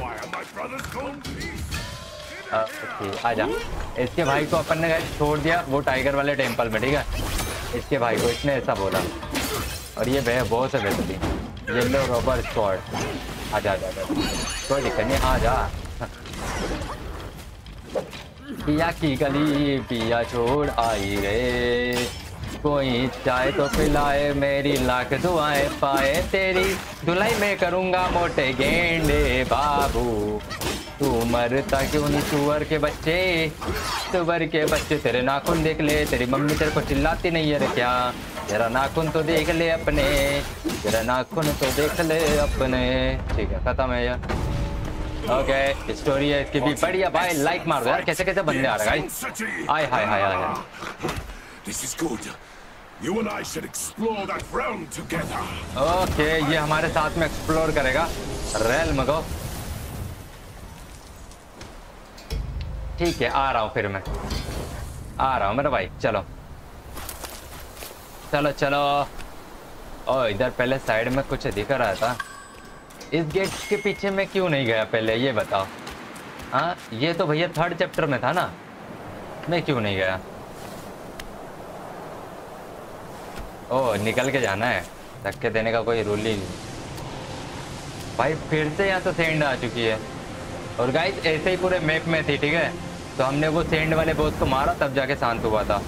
to आजा। इसके भाई को अपन ने guys छोड़ दिया, वो टाइगर वाले टेंपल में, ठीक है? इसके भाई को इसने ऐसा बोला। और ये भैया बहुत से बेहतरीन येलो रबर स्क्वाड आजा आजा आजा। कोई दिक्कत नहीं, आजा। पिया की गली, पिया छोड़ आई रे। कोई चाय तो पिलाए मेरी लाख दुआएँ पाए। तेरी धुलाई में करूँगा मोटे गेंडे बाबू। तू मरता क्यों नहीं सुअर के बच्चे? सुअर के बच्चे तेरे नाखून देख ले तेरी मम्मी तेरे को चिल्लाती नहीं है रे क्या? तेरा नाखून तो देख ले अपने तेरा नाखून तो देख ले अपने। ठीक है खत्म है यार ओके स्टोरी है इसकी भी बढ़िया भाई लाइक मार दो यार कैसे कैसे बंदे आ रहे हैं hi hi hi hi This is good. You and I should explore that realm together. Okay ये हमारे साथ में एक्सप्लोर करेगा रेल मगो ठीक है, आ रहा हूँ फिर मैं। आ रहा हूँ मेरा भाई, चलो। चलो चलो। ओ, इधर पहले साइड में कुछ दिख रहा था। इस गेट के पीछे मैं क्यों नहीं गया पहले, ये बताओ। हाँ ये तो भैया थर्ड चैप्टर में था ना। मैं क्यों नहीं गया? ओ निकल के जाना है। धक्के देने का कोई रूल ही नहीं। भाई, फिर से यहाँ तो सेंड आ चुकी है। और गाइस ऐसे ही पूरे मैप में थी, ठीक है? तो हमने वो सेंड वाले बोस को मारा, तब जाके शांत हुआ था।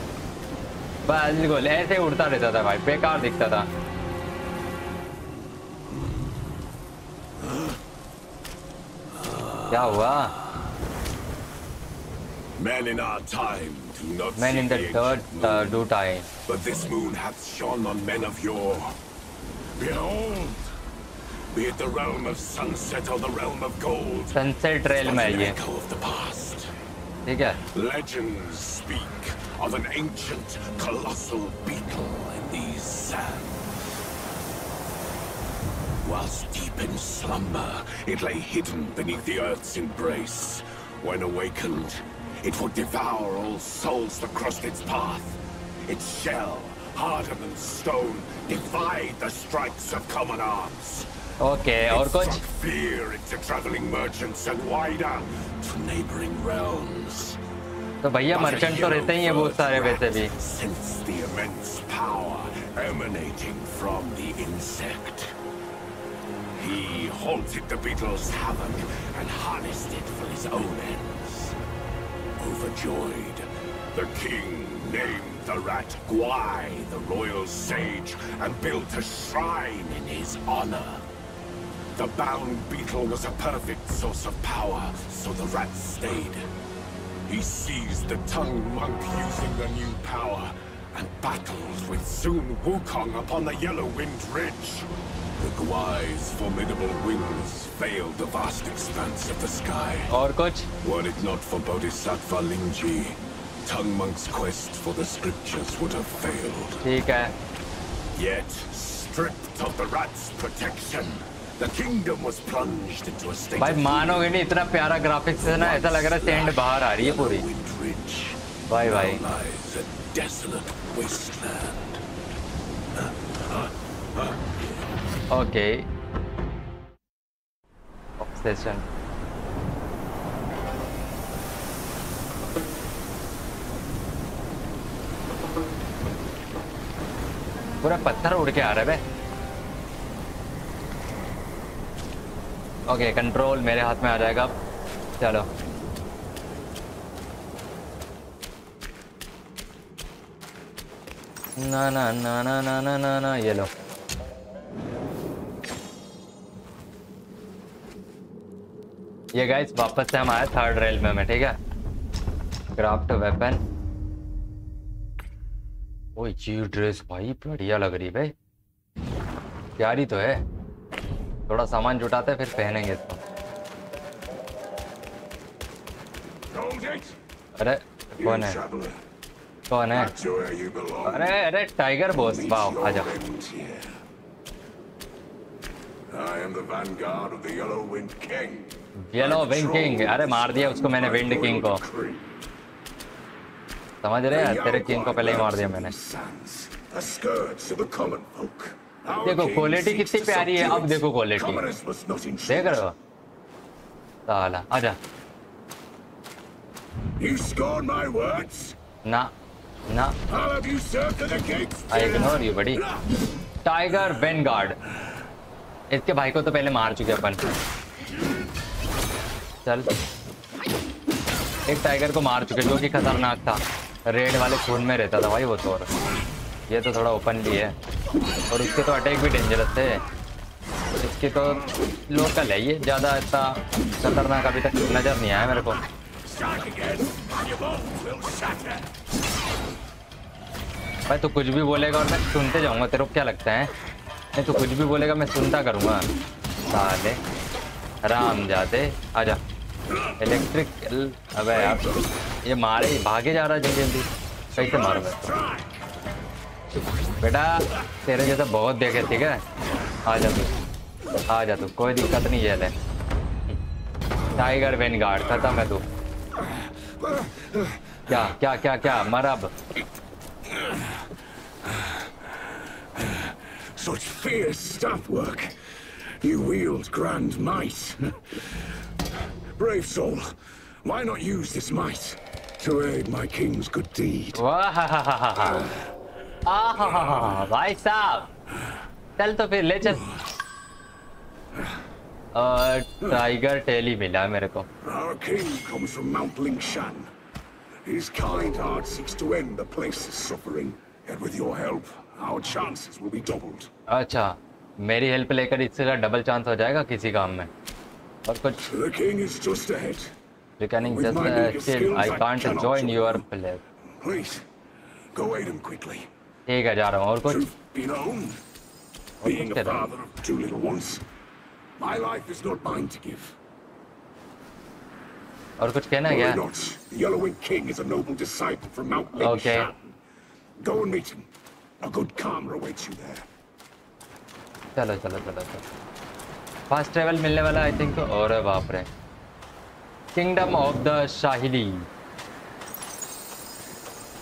बिल्कुल, ऐसे उड़ता रहता था भाई, बेकार दिखता था। क्या हुआ? Men in our time. do not man see in the the third ancient moon, do time But this moon hath shone on men of yore. Behold! Be it the realm of sunset or the realm of gold. Sunset rail में was है an ये echo of the past. ठीक है Legends speak of an ancient, colossal beetle in these sands. Whilst deep in slumber, it lay hidden beneath the earth's embrace. When awakened, it would devour all souls that crossed its path. Its shell, harder than stone, defied the strikes of common arms. Okay और It कुछ struck fear into traveling merchants and wider to neighboring realms. तो भैया merchant तो रहते ही है बहुत सारे वैसे भी Since the immense power emanating from the insect. He halted the beetle's havoc and harnessed it for his own ends. Overjoyed, the king named the rat Gwai, the royal sage, and built a shrine in his honor. The bound beetle was a perfect source of power, so the rat stayed. He seized the tongue monk using the new power and battled with Sun Wukong upon the Yellow Wind Ridge. The Gwai's formidable wings veiled the vast expanse of the sky. और कुछ Were it not for Bodhisattva Lingji, Tongue Monk's quest for the scriptures would have failed. ठीक है Yet, stripped of the rat's protection, the kingdom was plunged into a state भाई of मानोगे नहीं इतना प्यारा graphics है ना ऐसा लग रहा है सेंड बाहर आ रही है पूरी Wind Ridge. भाई भाई Now lies a desolate wasteland. Okay. Obsession. पूरा पत्थर उड़ के आ रहा है ओके कंट्रोल मेरे हाथ में आ जाएगा अब चलो ना ना ना ना ना ना ना ये लो ये गाइस वापस से हम आए थर्ड रेलवे में ठीक है? क्राफ्ट वेपन ओ ये ड्रेस भाई बढ़िया लग रही है भाई। प्यारी तो है। थोड़ा सामान जुटाते फिर पहनेंगे इसको। अरे कौन है? कौन है. अरे अरे टाइगर बॉस वाओ Your आजा. I am the vanguard of the Yellow Wind King. Yellow wing king अरे मार दिया उसको मैंने विंड किंग को। समझ रहे हैं? तेरे किंग को पहले ही मार दिया मैंने। देखो क्वालिटी कितनी प्यारी है। अब देखो क्वालिटी. देख रहे हो? साला आजा। You scorn my words? ना ना। I'll have you served the gates. I ignore you बड़ी टाइगर वेनगार्ड इसके भाई को तो पहले मार चुके अपन। चल। एक टाइगर को मार चुके, जो कि खतरनाक था। रेड वाले खून में रहता था भाई वो तो ये तो थोड़ा ओपन भी है। और उसके तो अटैक भी डेंजरस थे। इसके तो लोकल है ये। ज़्यादा इतना खतरनाक अभी तक नज़र नहीं आया मेरे को. भाई तू कुछ भी बोलेगा और मैं सुनते जाऊँगा, तेरे को क्या लगता है? नहीं, तू कुछ भी बोलेगा, मैं सुनता करूँगा। साले। राम जाते। आजा। इलेक्ट्रिक अबे यार ये मारे, भागे जा रहा है जल्दी जल्दी। कैसे मारो मैं? बेटा, तेरे जैसा बहुत देखे ठीक है? आ जा तू। आ जा तू, कोई दिक्कत नहीं है टाइगर वेन गार्ड खत्म है तू। क्या क्या क्या क्या? मर अब। Such fierce staff work. You wield grand might. Brave soul, why not use this might to aid my king's good deed? वाह आहा, भाई साहब चल तो फिर ले चल और टाइगर टेली मिला मेरे को Our king comes from Mount Lingshan. His kind heart seeks to end the place's suffering. And with your help, our chances will be doubled. अच्छा मेरी हेल्प लेकर इससे डबल चांस हो जाएगा किसी काम में। और कुछ uh, ठीक है जा रहा हूँ। और कुछ? और कुछ कहना क्या? ओके चलो चलो चलो चलो। फास्ट ट्रेवल मिलने वाला आई थिंक और बाप रे। Kingdom of the Sahali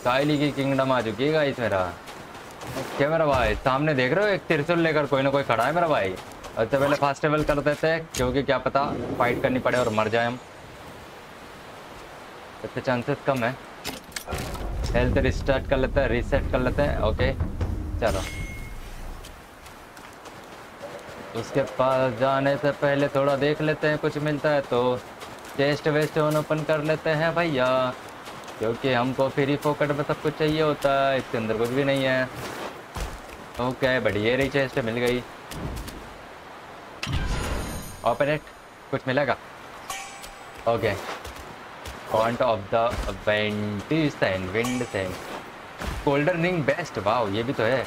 Sahali की किंगडम आ चुकी है गाइस मेरा। क्या मेरा भाई, सामने देख रहे हो, एक तिरछुल लेकर कोई ना कोई खड़ा है मेरा भाई। उससे पहले फास्ट ट्रेवल कर देते हैं, क्योंकि क्या पता फाइट करनी पड़े और मर जाए हम। इसके चांसेस कम है। हेल्थ रिस्टार्ट कर लेते हैं रीसेट कर लेते हैं ओके चलो। उसके पास जाने से पहले थोड़ा देख लेते हैं, कुछ मिलता है तो टेस्ट वेस्ट ऑन ओपन कर लेते हैं भैया। क्योंकि हमको फ्री फोकट में सब कुछ चाहिए होता है, इसके अंदर कुछ भी नहीं है। ओके, बढ़िया रही चेस्ट मिल गई। इट कुछ मिलेगा? Okay font of the vanity sand wind sand colder ring best wow ये भी तो है।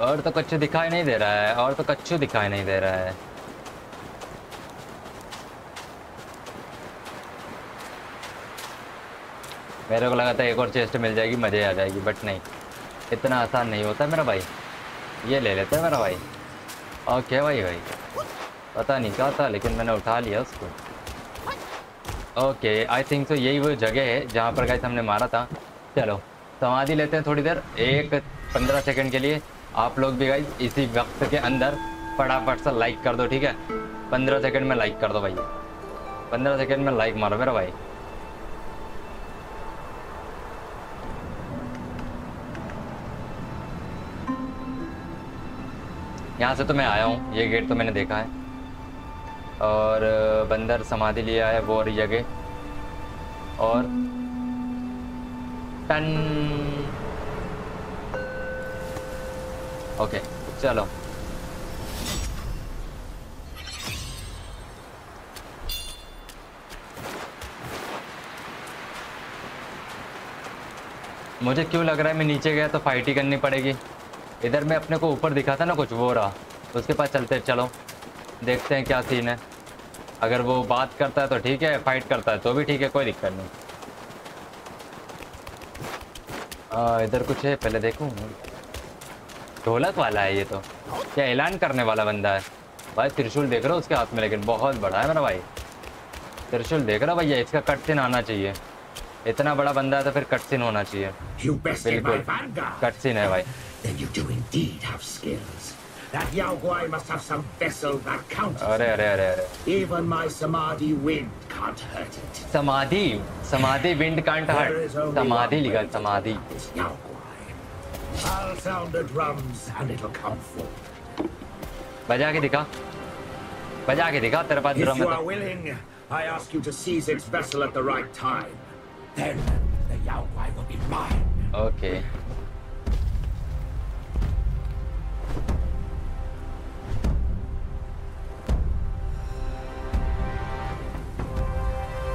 और तो कच्चू दिखाई नहीं दे रहा है, और तो कच्चू दिखाई नहीं दे रहा है। मेरे को लगा था एक और चेस्ट मिल जाएगी, मज़े आ जाएगी बट नहीं। इतना आसान नहीं होता मेरा भाई। ये ले लेते हैं मेरा भाई। ओके भाई भाई। पता नहीं क्या था, लेकिन मैंने उठा लिया उसको। ओके आई थिंक तो यही वो जगह है जहाँ पर गाइस हमने मारा था। चलो, समाधि लेते हैं थोड़ी देर। एक पंद्रह सेकंड के लिए। आप लोग भी गाइस इसी वक्त के अंदर फटाफट से लाइक कर दो, ठीक है? पंद्रह सेकंड में लाइक कर दो भाई। पंद्रह सेकंड में लाइक मारो मेरा भाई। यहाँ से तो मैं आया हूँ, ये गेट तो मैंने देखा है। और बंदर समाधि लिया है, वो और जगह। और टन ओके चलो मुझे क्यों लग रहा है मैं नीचे गया तो फाइट ही करनी पड़ेगी? इधर मैं अपने को ऊपर दिखा था ना कुछ, वो रहा। उसके पास चलते चलो। देखते हैं क्या सीन है। अगर वो बात करता है तो ठीक है फाइट करता है तो भी ठीक है, कोई दिक्कत नहीं। इधर कुछ है, पहले देखूँ। ढोलक वाला है ये तो। क्या ऐलान करने वाला बंदा है? भाई त्रिशूल देख रहा हो उसके हाथ में लेकिन बहुत बड़ा है मेरा भाई। त्रिशूल देख रहा भैया इसका कट सीन आना चाहिए। इतना बड़ा बंदा है तो फिर कट सीन होना चाहिए। बिल्कुल। vanguard. कट सीन है भाई. That must have some vessel that. अरे अरे अरे अरे। Even my Samadhi wind can't hurt it. समाधि? समाधि wind can't There is hurt समाधि लिखा to I'll sound the drums and it'll come forth. बजा के दिखा बजा के दिखा तेरे पास If ड्रम you है are तो willing, I ask you to seize its vessel at the right time. Then the Yao Guai will be mine. Okay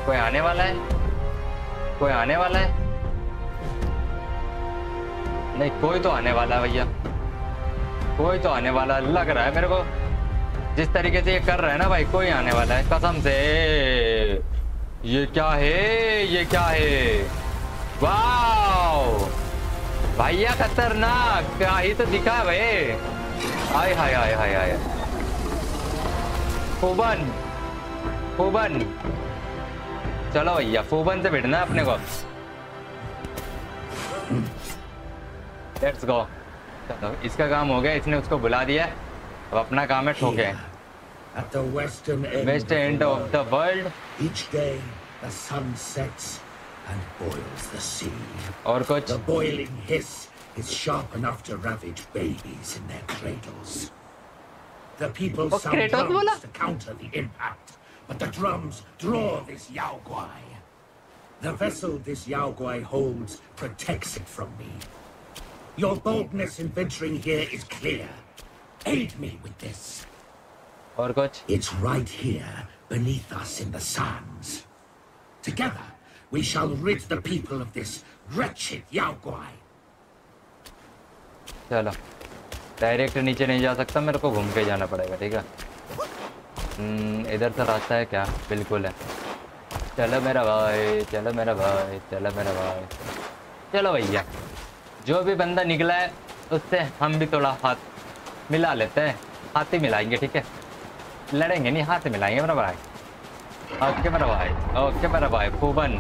कोई आने वाला है कोई आने वाला है नहीं, कोई तो आने वाला भैया। कोई तो आने वाला लग रहा है मेरे को। जिस तरीके से ये कर रहा है ना भाई, कोई आने वाला है, कसम से। ये क्या है? ये क्या है? वाओ! भैया खतरनाक, क्या ही तो दिखा है भाई हाय हाय हाय हाय हाय फूबन फूबन। चलो भैया, फूबन से है अपने को। लेट्स गो चलो इसका काम हो गया इसने उसको बुला दिया अब अपना काम है ठोके At the western end, west end of the world each day the sun sets and boils the sea. और कुछ The boiling hiss is sharp enough to ravage babies in their cradles. The people Oh, sound Kratos drums bola? to counter the impact, but the drums draw this Yao Guai. The vessel this Yao Guai holds protects it from me. Your boldness in venturing here is clear. Aid me with this. और कुछ It's right here, beneath us in the sands. Together, we shall rid the people of this wretched Yao Guai. चलो direct नीचे नहीं जा सकता मेरे को घूम के जाना पड़ेगा ठीक है हम्म, इधर से रास्ता है क्या बिल्कुल है चलो मेरा भाई चलो मेरा भाई चलो मेरा भाई चलो भैया जो भी बंदा निकला है, उससे हम भी थोड़ा हाथ मिला लेते हैं। हाथ ही मिलाएँगे, ठीक है? लड़ेंगे नहीं, हाथ मिलाएँगे मेरा भाई ओके मेरा भाई ओके मेरा भाई फूबन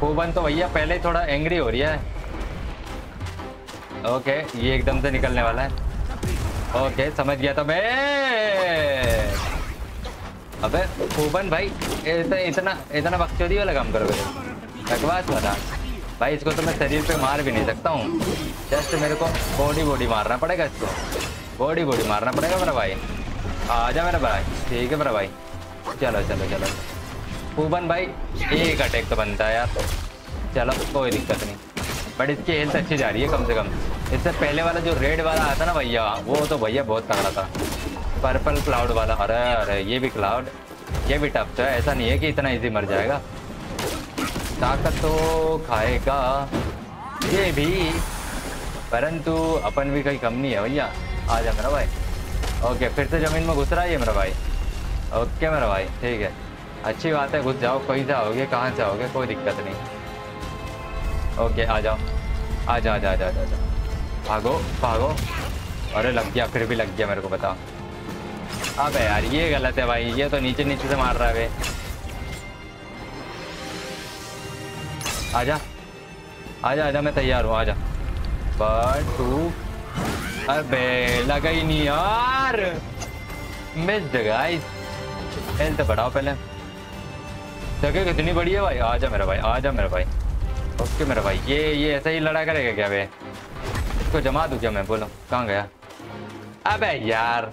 फूबन तो भैया, पहले ही थोड़ा एंग्री हो रही है। ओके, ये एकदम से निकलने वाला है। ओके, समझ गया था मैं। अबे फूबन भाई इतना इतना इतना बकचोदी वाला काम करोगे? बकवास वाला भाई, इसको तो मैं शरीर पे मार भी नहीं सकता हूँ। जस्ट मेरे को बॉडी बॉडी मारना पड़ेगा इसको। बॉडी बॉडी मारना पड़ेगा मेरा भाई। आ जा मेरा भाई। ठीक है मेरा भाई। चलो चलो चलो। फूबन भाई, एक अटैक तो बनता है यार। चलो, कोई दिक्कत नहीं। बट इसकी हेल्थ अच्छी जा रही है कम से कम। इससे पहले वाला जो रेड वाला था ना भैया, वो तो भैया बहुत तगड़ा था। पर्पल क्लाउड वाला। अरे अरे, ये भी क्लाउड ये भी टफ है ऐसा नहीं है कि इतना इजी मर जाएगा। ताकत तो खाएगा। ये भी। परंतु अपन भी कहीं कम नहीं है भैया। आ जा मेरा भाई। ओके फिर से ज़मीन में घुस रहा है मेरा भाई। ओके मेरा भाई ठीक है। अच्छी बात है घुस जाओ। कहीं से आओगे कहाँ से आओगे कोई दिक्कत नहीं। ओके आ जाओ। आ जा आ जा आ जा आ जा, आ जा। भागो भागो। अरे लग गया फिर भी लग गया मेरे को बताओ। अब यार ये गलत है भाई। ये तो नीचे नीचे से मार रहा है बे आजा। आजा आजा, मैं तैयार हूँ, आजा। वन टू अबे, लगा ही नहीं यार। मिस गाइस हेल्थ बढ़ाओ पहले। जगह कितनी बड़ी है भाई? आजा मेरा भाई, आजा मेरा भाई। ओके मेरा भाई, ये ये ऐसा ही लड़ा करेगा क्या भाई इसको जमा दूँ क्या मैं? बोलो, कहाँ गया? अबे यार।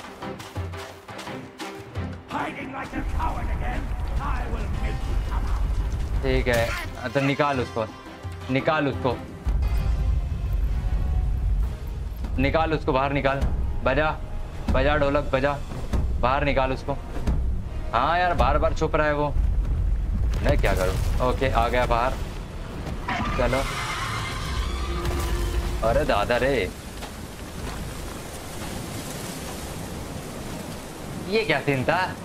ठीक है। तो निकाल उसको। निकाल उसको। निकाल उसको, बाहर निकाल। बजा। बजा ढोलक, बजा। बाहर निकाल उसको। हाँ यार, बार बार छुप रहा है वो। मैं क्या करूँ? ओके, आ गया बाहर। चलो। अरे दादा रे। ये क्या सीन था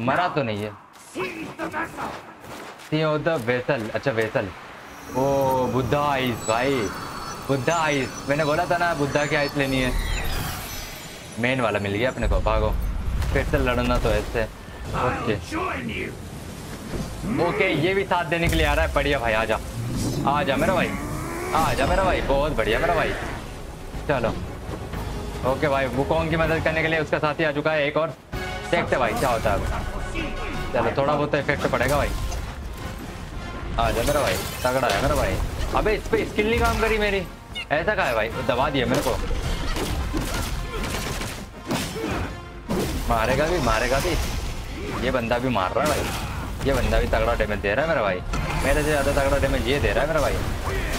मरा तो नहीं है। द वेसल अच्छा वेसल ओ बुद्धा आइस भाई बुद्धा आइस मैंने बोला था ना बुद्धा की आइस लेनी है। मेन वाला मिल गया अपने को, भागो। फिर से लड़ना तो ऐसे। ओके ओके ये भी साथ देने के लिए आ रहा है। बढ़िया भाई आजा आजा मेरा भाई। आजा मेरा भाई। बहुत बढ़िया मेरा भाई। चलो। ओके भाई वो कौन की मदद करने के लिए उसका साथी आ चुका है। एक और। देखते भाई, क्या होता है। चलो थोड़ा बहुत इफ़ेक्ट पड़ेगा भाई आ जा मेरा भाई तगड़ा है मेरा भाई अबे इस पे स्किल नहीं काम करी मेरी ऐसा कहा है भाई दबा दिया मेरे को मारेगा भी मारेगा भी ये बंदा भी मार रहा है भाई ये बंदा भी तगड़ा डैमेज दे रहा है मेरा भाई मेरे से ज़्यादा तगड़ा डैमेज ये दे रहा है मेरा भाई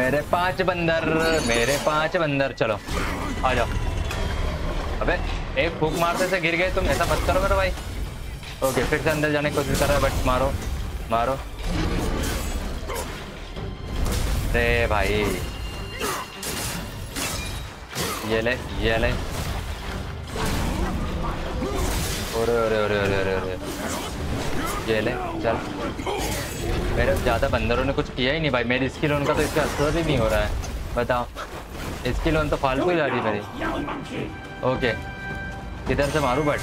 मेरे पाँच बंदर, मेरे पाँच बंदर, चलो, आ जाओ। अबे, एक फूक मारते से गिर गए तुम, ऐसा मत करो मेरे भाई। ओके, फिर से अंदर जाने की कोशिश कर रहा है, बट मारो मारो। अरे भाई। ये ले ये ले। अरे अरे अरे अरे अरे ये ले चल। मेरे ज़्यादा बंदरों ने कुछ किया ही नहीं भाई। मेरी स्किल उनका तो इसका असर ही नहीं हो रहा है। बताओ। स्किल उन तो फालतू ही जा रही मेरी। ओके। किधर से मारूं बट।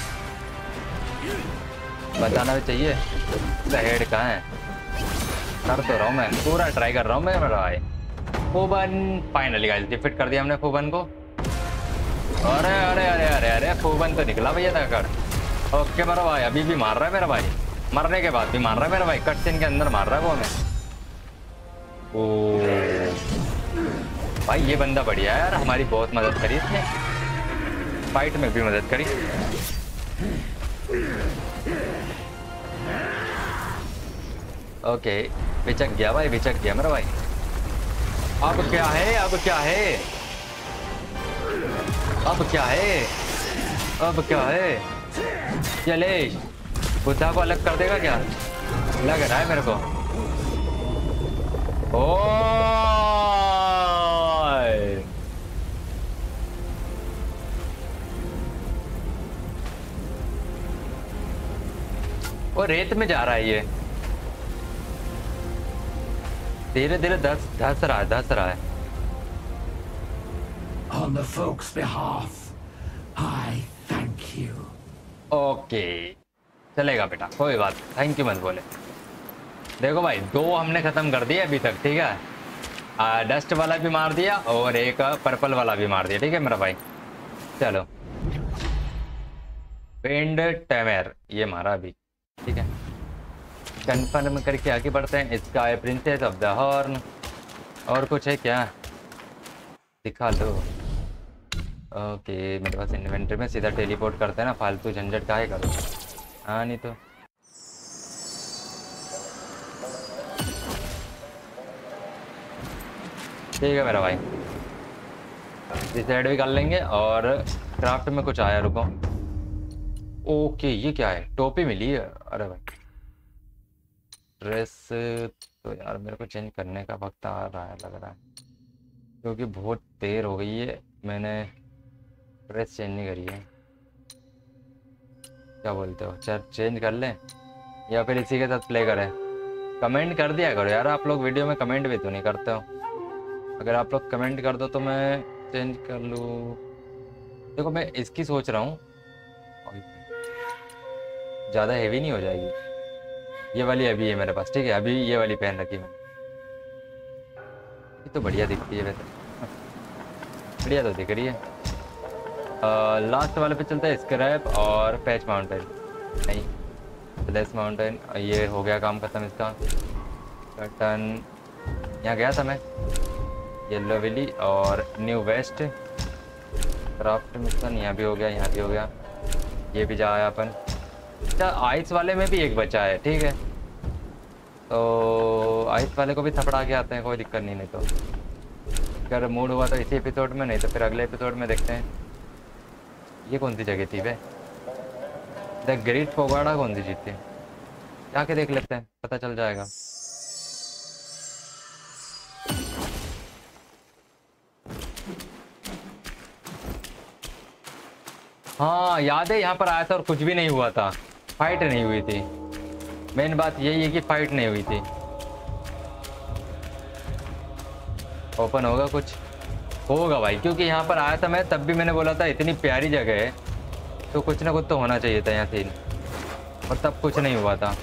बताना भी चाहिए। हेड कहाँ है? कर तो रहा हूँ मैं। पूरा ट्राई कर रहा हूँ मैं, मेरा भाई। फोबन। फाइनली गाइस डिफीट कर दिया हमने फोबन को। अरे अरे अरे अरे अरे, फोबन तो निकला भैया था कर ओके, मेरा भाई, अभी भी मार रहा है मेरा भाई। मरने के बाद भी मार रहा है मेरा भाई। कट सीन के अंदर मार रहा है वो हमें। ओ। भाई, ये बंदा बढ़िया है यार। हमारी बहुत मदद करी इसने। फाइट में भी मदद करी। ओके बिचक गया भाई, बिचक गया मेरा भाई। अब क्या है, अब क्या है? अब क्या है? अब क्या है? चले बुद्धा को अलग कर देगा क्या? लग रहा है मेरे को। ओ वो रेत में जा रहा है ये। धीरे धीरे धस धस रहा है धस रहा है। On the folk's behalf, I thank you. Okay चलेगा बेटा कोई बात थैंक यू मत बोले। देखो भाई दो हमने खत्म कर दिए अभी तक ठीक है? आ, डस्ट वाला भी मार दिया और एक पर्पल वाला भी मार दिया ठीक है मेरा भाई? चलो। पेंड टेमर ये मारा अभी ठीक है? कंफर्म करके आगे बढ़ते हैं। इसका है प्रिंसेस ऑफ़ द हॉर्न और कुछ है क्या? दिखा दो। ओके मेरे पास इन्वेंटरी में सीधा टेलीपोर्ट करते हैं ना फालतू झंझट का है करो हाँ नहीं तो। ठीक है मेरा भाई। डिसाइड भी कर लेंगे और क्राफ्ट में कुछ आया, रुको। ओके, ये क्या है? टोपी मिली है? अरे भाई। ड्रेस तो यार मेरे को चेंज करने का वक्त आ रहा है, लग रहा है। क्योंकि बहुत देर हो गई है, मैंने ड्रेस चेंज नहीं करी है। क्या बोलते हो? चल चेंज कर लें। या फिर इसी के साथ प्ले करें। कमेंट कर दिया करो यार, आप लोग वीडियो में कमेंट भी तो नहीं करते हो। अगर आप लोग कमेंट कर दो तो मैं चेंज कर लूँ। देखो, मैं इसकी सोच रहा हूँ। ज़्यादा हेवी नहीं हो जाएगी। ये वाली अभी है मेरे पास, ठीक है? अभी ये वाली पहन रखी मैंने। ये तो बढ़िया दिखती है वैसे। बढ़िया तो दिख रही है। लास्ट वाले पे चलता है स्क्रैप और पैच माउंटेन नहीं प्लेस माउंटेन ये हो गया काम खत्म इसका। कर्टन यहाँ गया था मैं। येलो विली और न्यू वेस्ट क्राफ्ट मिशन यहाँ भी हो गया, यहाँ भी हो गया। ये भी जा आया अपन। अच्छा आइस वाले में भी एक बचा है, ठीक है। तो आइस वाले को भी थपड़ा के आते हैं, कोई दिक्कत नहीं नहीं तो। अगर मूड हुआ तो इसी एपिसोड में, नहीं तो फिर अगले एपिसोड में देखते हैं। ये कौन सी जगह थी वे द ग्रेट फोगाड़ा कौन सी चीज़ थी? जाके देख लेते हैं, पता चल जाएगा। हाँ याद है, यहाँ पर आया था और कुछ भी नहीं हुआ था। फाइट नहीं हुई थी। मेन बात यही है कि फाइट नहीं हुई थी। ओपन होगा कुछ? होगा भाई, क्योंकि यहाँ पर आया था मैं, तब भी मैंने बोला था इतनी प्यारी जगह है तो कुछ ना कुछ तो होना चाहिए था यहाँ सीन। और तब कुछ नहीं हुआ था।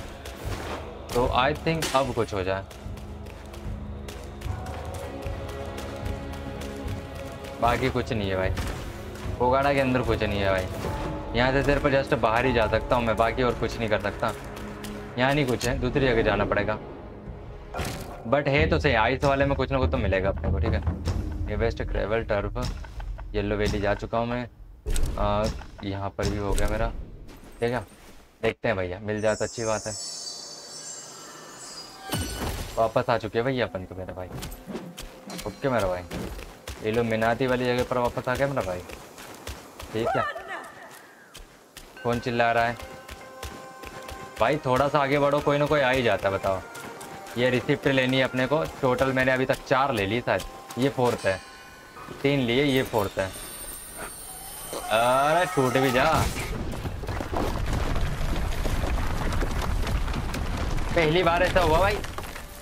तो आई थिंक अब कुछ हो जाए। बाकी कुछ नहीं है भाई। कोगाड़ा के अंदर कुछ नहीं है भाई। यहाँ से सिर्फ़ पर जस्ट बाहर ही जा सकता हूँ मैं, बाकी और कुछ नहीं कर सकता। यहाँ नहीं कुछ है, दूसरी जगह जाना पड़ेगा। बट है तो सही आइस वाले में कुछ ना कुछ तो मिलेगा अपने को, ठीक है? ये वेस्ट क्रेवल टर्फ येलो वैली जा चुका हूँ मैं, और यहाँ पर भी हो गया मेरा। ठीक है? देखते हैं भैया, मिल जाए तो अच्छी बात है। वापस आ चुके हैं भैया अपन तो मेरे भाई। ओके मेरा भाई। ये लोग मिनाती वाली जगह पर वापस आ गया मेरा भाई। ठीक है? कौन चिल्ला रहा है? भाई थोड़ा सा आगे बढ़ो, कोई ना कोई आ ही जाता बताओ। ये रिसिप्ट लेनी है अपने को। टोटल मैंने अभी तक चार ले ली शायद। ये फोर्थ है। तीन लिए, ये फोर्थ है। अरे टूट भी जा। पहली बार ऐसा हुआ भाई।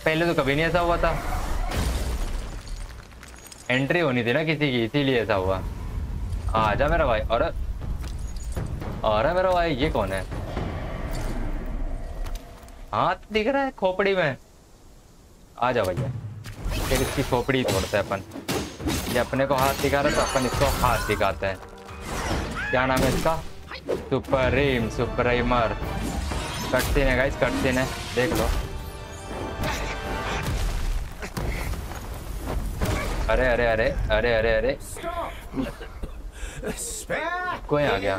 पहले तो कभी नहीं ऐसा हुआ था। एंट्री होनी थी ना किसी की, इसीलिए ऐसा हुआ। आ जा मेरा भाई। और अरे मेरा भाई, ये कौन है? हाथ दिख रहा है खोपड़ी में। आ जा भैया। फिर इसकी खोपड़ी तोड़ते हैं अपन। ये अपने को हाथ दिखा रहा है तो अपन इसको हाथ दिखाते हैं। क्या नाम है इसका? सुपरीम सुपरीमर। कटसीन है गाइस कटसीन है। देख लो। अरे अरे अरे अरे अरे अरे। कोई आ गया.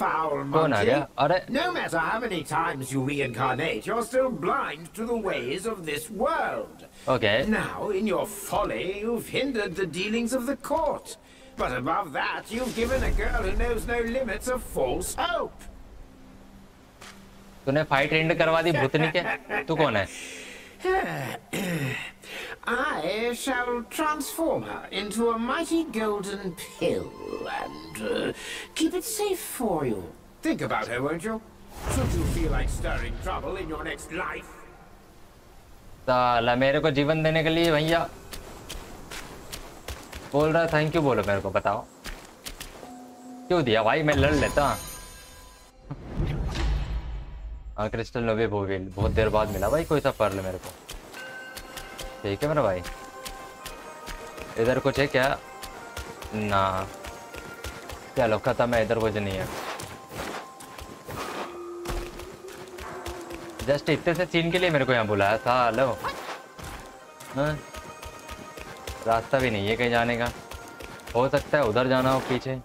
Foul कौन आ monkey. गया अरे No matter how many times you reincarnate, you're still blind to the ways of this world. Okay Now, in your folly, you've hindered the dealings of the court. But above that, you've given a girl who knows no limits a false hope. तूने fight end करवा दी भूतनी के तू कौन है I shall transform her into a mighty golden pill and uh, keep it safe for you. Think about her, won't you? Should you feel like stirring trouble in your next life? साला मेरे को जीवन देने के लिए भैया बोल रहा थैंक यू बोलो मेरे को बताओ क्यों दिया भाई मैं लड़ लेता हाँ क्रिस्टल नोवे भोविल बहुत देर बाद मिला भाई कोई सा पर्ल मेरे को। ठीक है मेरा भाई। इधर कुछ है क्या? ना। चलो, खत्म है, इधर कुछ नहीं है। जस्ट इतने से सीन के लिए मेरे को यहाँ बुलाया था, हेलो। हाँ? रास्ता भी नहीं है कहीं जाने का। हो सकता है उधर जाना हो, पीछे।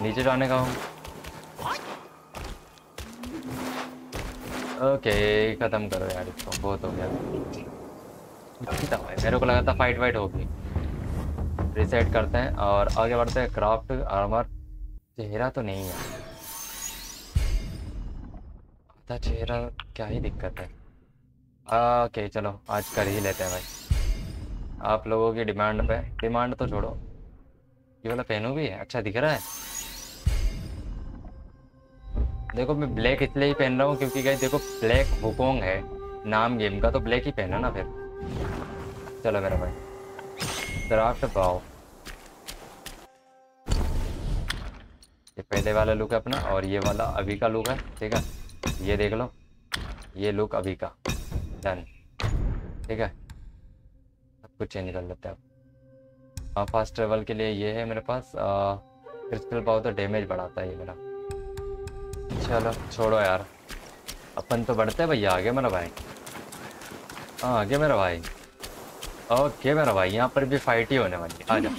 नीचे जाने का हो। ओके खत्म करो यार इसको, बहुत हो गया। मेरे को लगा था फाइट वाइट होगी। रिसेट करते हैं और आगे बढ़ते हैं क्राफ्ट आर्मर चेहरा तो नहीं है। आधा चेहरा, क्या ही दिक्कत है। ओके चलो, आज कर ही लेते हैं भाई। आप लोगों की डिमांड पे। डिमांड तो छोड़ो। ये वाला पहनू भी है? अच्छा दिख रहा है। देखो, मैं ब्लैक इसलिए ही पहन रहा हूँ क्योंकि गई देखो, ब्लैक हुकोंग है। नाम गेम का तो ब्लैक ही पहना ना फिर। चलो मेरा भाई। क्राफ्ट पाओ। ये पहले वाला लुक है अपना और ये वाला अभी का लुक है, ठीक है? ये देख लो। ये लुक अभी का। डन ठीक है? सब कुछ चेंज कर लेते हैं अब। फास्ट ट्रेवल के लिए ये है मेरे पास क्रिस्टल पाओ तो डैमेज बढ़ाता है ये मेरा। चलो, छोड़ो यार। अपन तो बढ़ते भैया, आगे मेरा भाई हाँ आगे मेरा भाई ओके मेरा भाई यहाँ पर भी फाइट ही होने वाली आ जा।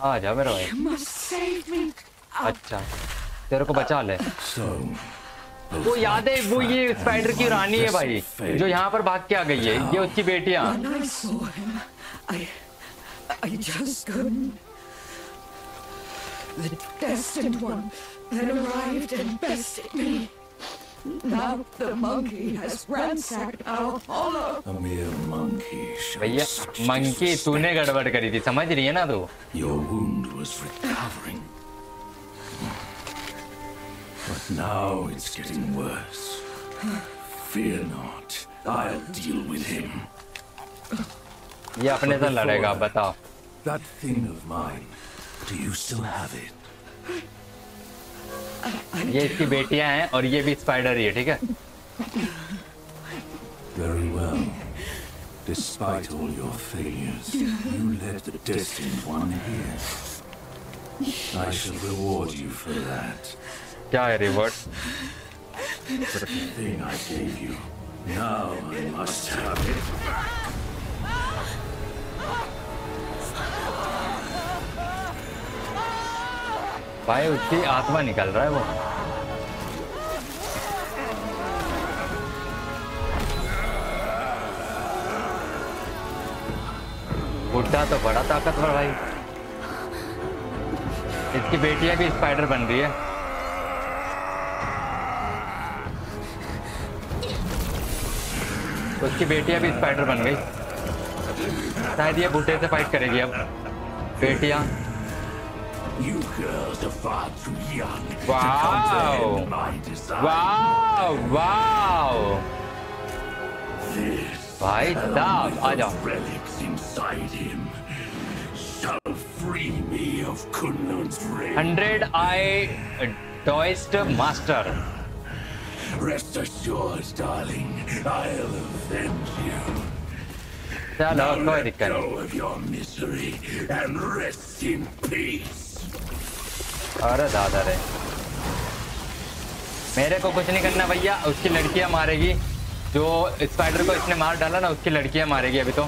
आ जा मेरा भाई. अच्छा तेरे को बचा ले। वो याद है, वो ये स्पाइडर की रानी है भाई, जो यहाँ पर भाग के आ गई है। ये उसकी बेटियाँ. The destined one. then arrived and bested me. Now the monkey has ransacked our hollow. a mere monkey shall भैया such मंकी disrespect. तूने गड़बड़ करी थी समझ रही है ना तू Your wound was recovering. But now it's getting worse. Fear not. I'll deal with him. ये अपने से लड़ेगा बताओ That thing of mine, do you still have it? ये इसकी बेटियाँ हैं और ये भी स्पाइडर ही है ठीक है Very well. Despite all your failures, you led the Destined One here. I shall reward you for that. क्या है reward the thing I gave you. Now I must have it. भाई उसकी आत्मा निकल रहा है वो। बुढ़ा तो बड़ा ताकतवर भाई। इसकी बेटियाँ भी स्पाइडर बन रही है। उसकी बेटियाँ भी स्पाइडर बन गई। शायद ये बूटे से फाइट करेगी अब। बेटियाँ। You girls are far too young wow. to comprehend my design. Wow! Wow! This, Fight up, I don't. relics inside him, shall free me of Kunlun's reign. Hundred Eye Doist uh, Master. Rest assured, darling, I'll avenge you. Now let go of your misery and rest in peace. अरे दादा रे मेरे को कुछ नहीं करना भैया, उसकी लड़कियाँ मारेगी। जो स्पाइडर को इसने मार डाला ना, उसकी लड़कियाँ मारेगी अभी तो।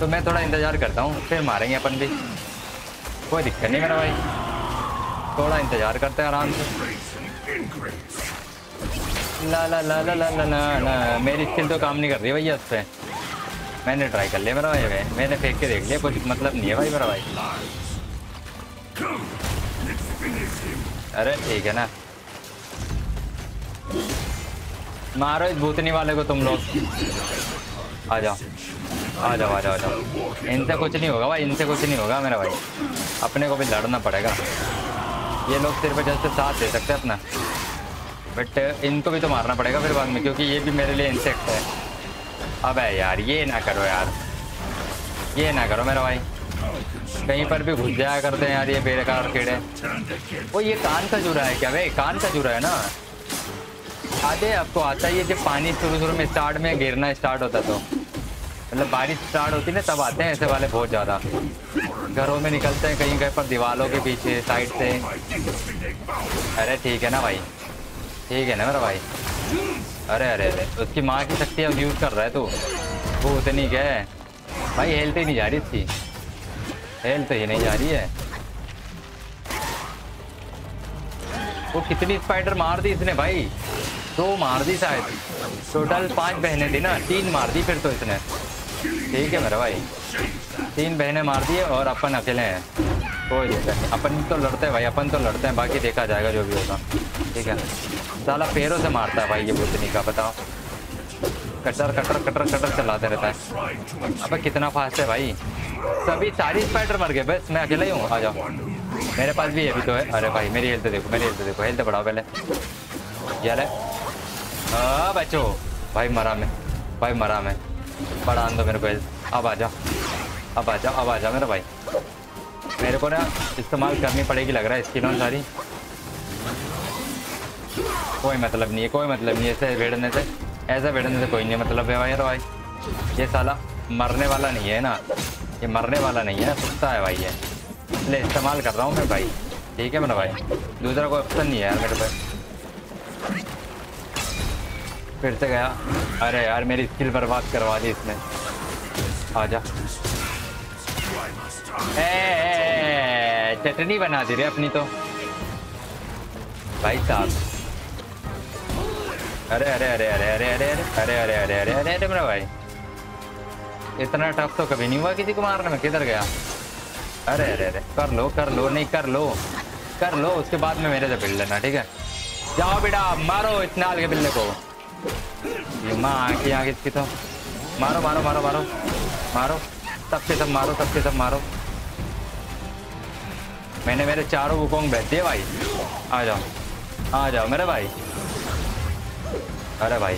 तो मैं थोड़ा इंतज़ार करता हूँ, फिर मारेंगे अपन भी। कोई दिक्कत नहीं मेरा भाई। थोड़ा इंतज़ार करते हैं आराम से। ला ला ला ला ला ला ला ला। मेरी स्किल तो काम नहीं कर रही भैया उस पर मैंने ट्राई कर लिया मेरा भाई भाई मैंने फेंक के देख लिया, कुछ मतलब नहीं है भाई मेरा भाई। अरे ठीक है ना। मारो इस भूतनी वाले को तुम लोग। आ जाओ। आ जाओ आ जाओ आ जाओ। इनसे कुछ नहीं होगा भाई, इनसे कुछ नहीं होगा मेरा भाई। अपने को भी लड़ना पड़ेगा। ये लोग सिर्फ़ जैसे साथ दे सकते हैं अपना। बट इनको भी तो मारना पड़ेगा फिर बाद में, क्योंकि ये भी मेरे लिए इंसेक्ट है। अबे यार, ये ना करो यार। ये ना करो मेरा भाई। कहीं पर भी घुस जाया करते हैं यार ये बेकार कीड़े। वो ये कान का जुड़ा है क्या भाई कान का जुड़ा है ना? आधे आपको आता ही है जब पानी शुरू शुरू में स्टार्ट में गिरना स्टार्ट होता तो। मतलब बारिश स्टार्ट होती ना, तब आते हैं ऐसे वाले बहुत ज़्यादा। घरों में निकलते हैं, कहीं कहीं पर दीवारों के पीछे, साइड से। अरे ठीक है ना भाई। ठीक है ना मेरा भाई। अरे अरे अरे, उसकी माँ की शक्ति अब यूज़ कर रहा है तू। वो उतनी क्या है? भाई हेल्थ ही नहीं जा रही इसकी। हेल्थ ही नहीं जा रही है। वो कितनी स्पाइडर मार दी इसने भाई? दो मार दी शायद। टोटल पाँच बहनें थी ना, तीन मार दी फिर तो इसने। ठीक है मेरा भाई। तीन बहनें मार दी और अपन अकेले हैं। कोई दिक्कत नहीं। अपन तो लड़ते हैं भाई, अपन तो लड़ते हैं। बाकी देखा जाएगा जो भी होगा। ठीक है। साला पैरों से मारता है भाई ये बुद्धनी का, बताओ। कटर कटर कटर कटर चलाते रहता है। अबे कितना फास्ट है भाई। सभी सारी स्पाइडर मर गए, बस मैं अकेला ही हूँ, आ जाओ। मेरे पास भी अभी तो है। अरे भाई, मेरी हेल्थ देखो, मेरी हेल्थ देखो हेल्थ बढ़ाओ पहले। ये ले हाँ बच्चो। भाई, मरा मैं। भाई, मरा मैं। बढ़ा दो मेरे को हेल्थ अब आ जा अब आ जा अब आ जा मेरा भाई। मेरे को ना इस्तेमाल करनी पड़ेगी लग रहा है स्किन सारी। कोई मतलब नहीं है, कोई मतलब नहीं है ऐसे भिड़ने से। ऐसा भिड़ने से कोई नहीं मतलब है भाई भाई ये साला मरने वाला नहीं है ना? ये मरने वाला नहीं है सुस्ता है भाई ये। इसलिए इस्तेमाल कर रहा हूँ मैं भाई। ठीक है मेरा भाई। दूसरा कोई ऑप्शन नहीं है यार मेरे पास फिर से गया। अरे यार मेरी स्किल बर्बाद करवा दी इसने। आ ए, चटनी बना दी रे अपनी तो। भाई साहब। अरे अरे अरे अरे अरे अरे अरे अरे अरे अरे अरे अरे अरे मेरा भाई इतना टफ तो कभी नहीं हुआ किसी को मारने में किधर गया अरे अरे अरे कर लो कर लो नहीं कर लो कर लो उसके बाद में मेरे से भिड़ लेना ठीक है जाओ बेटा मारो इस नाल के बिल्ले को ये माँ आके आगे इसकी तो मारो मारो मारो मारो मारो सबके सब मारो सबके सब मारो मैंने मेरे चारों वुकोंग भेज दिए भाई आ जाओ आ जाओ मेरे भाई अरे भाई।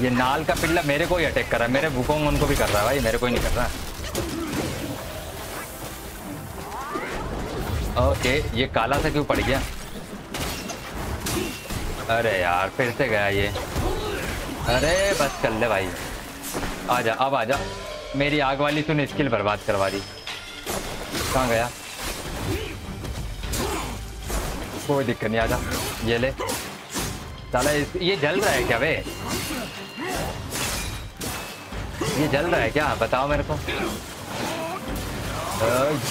ये नाल का पिल्ला मेरे को ही अटैक कर रहा है। मेरे वुकोंग उनको भी कर रहा है भाई, मेरे को ही नहीं कर रहा। ओके, ये काला से क्यों पड़ गया? अरे यार, फिर से गया ये। अरे बस कर ले भाई। आजा, अब आजा। मेरी आग वाली तूने स्किल बर्बाद करवा दी। कहाँ गया? कोई दिक्कत नहीं आजा ये ले। साला ये जल रहा है क्या बे? ये जल रहा है क्या? बताओ मेरे को।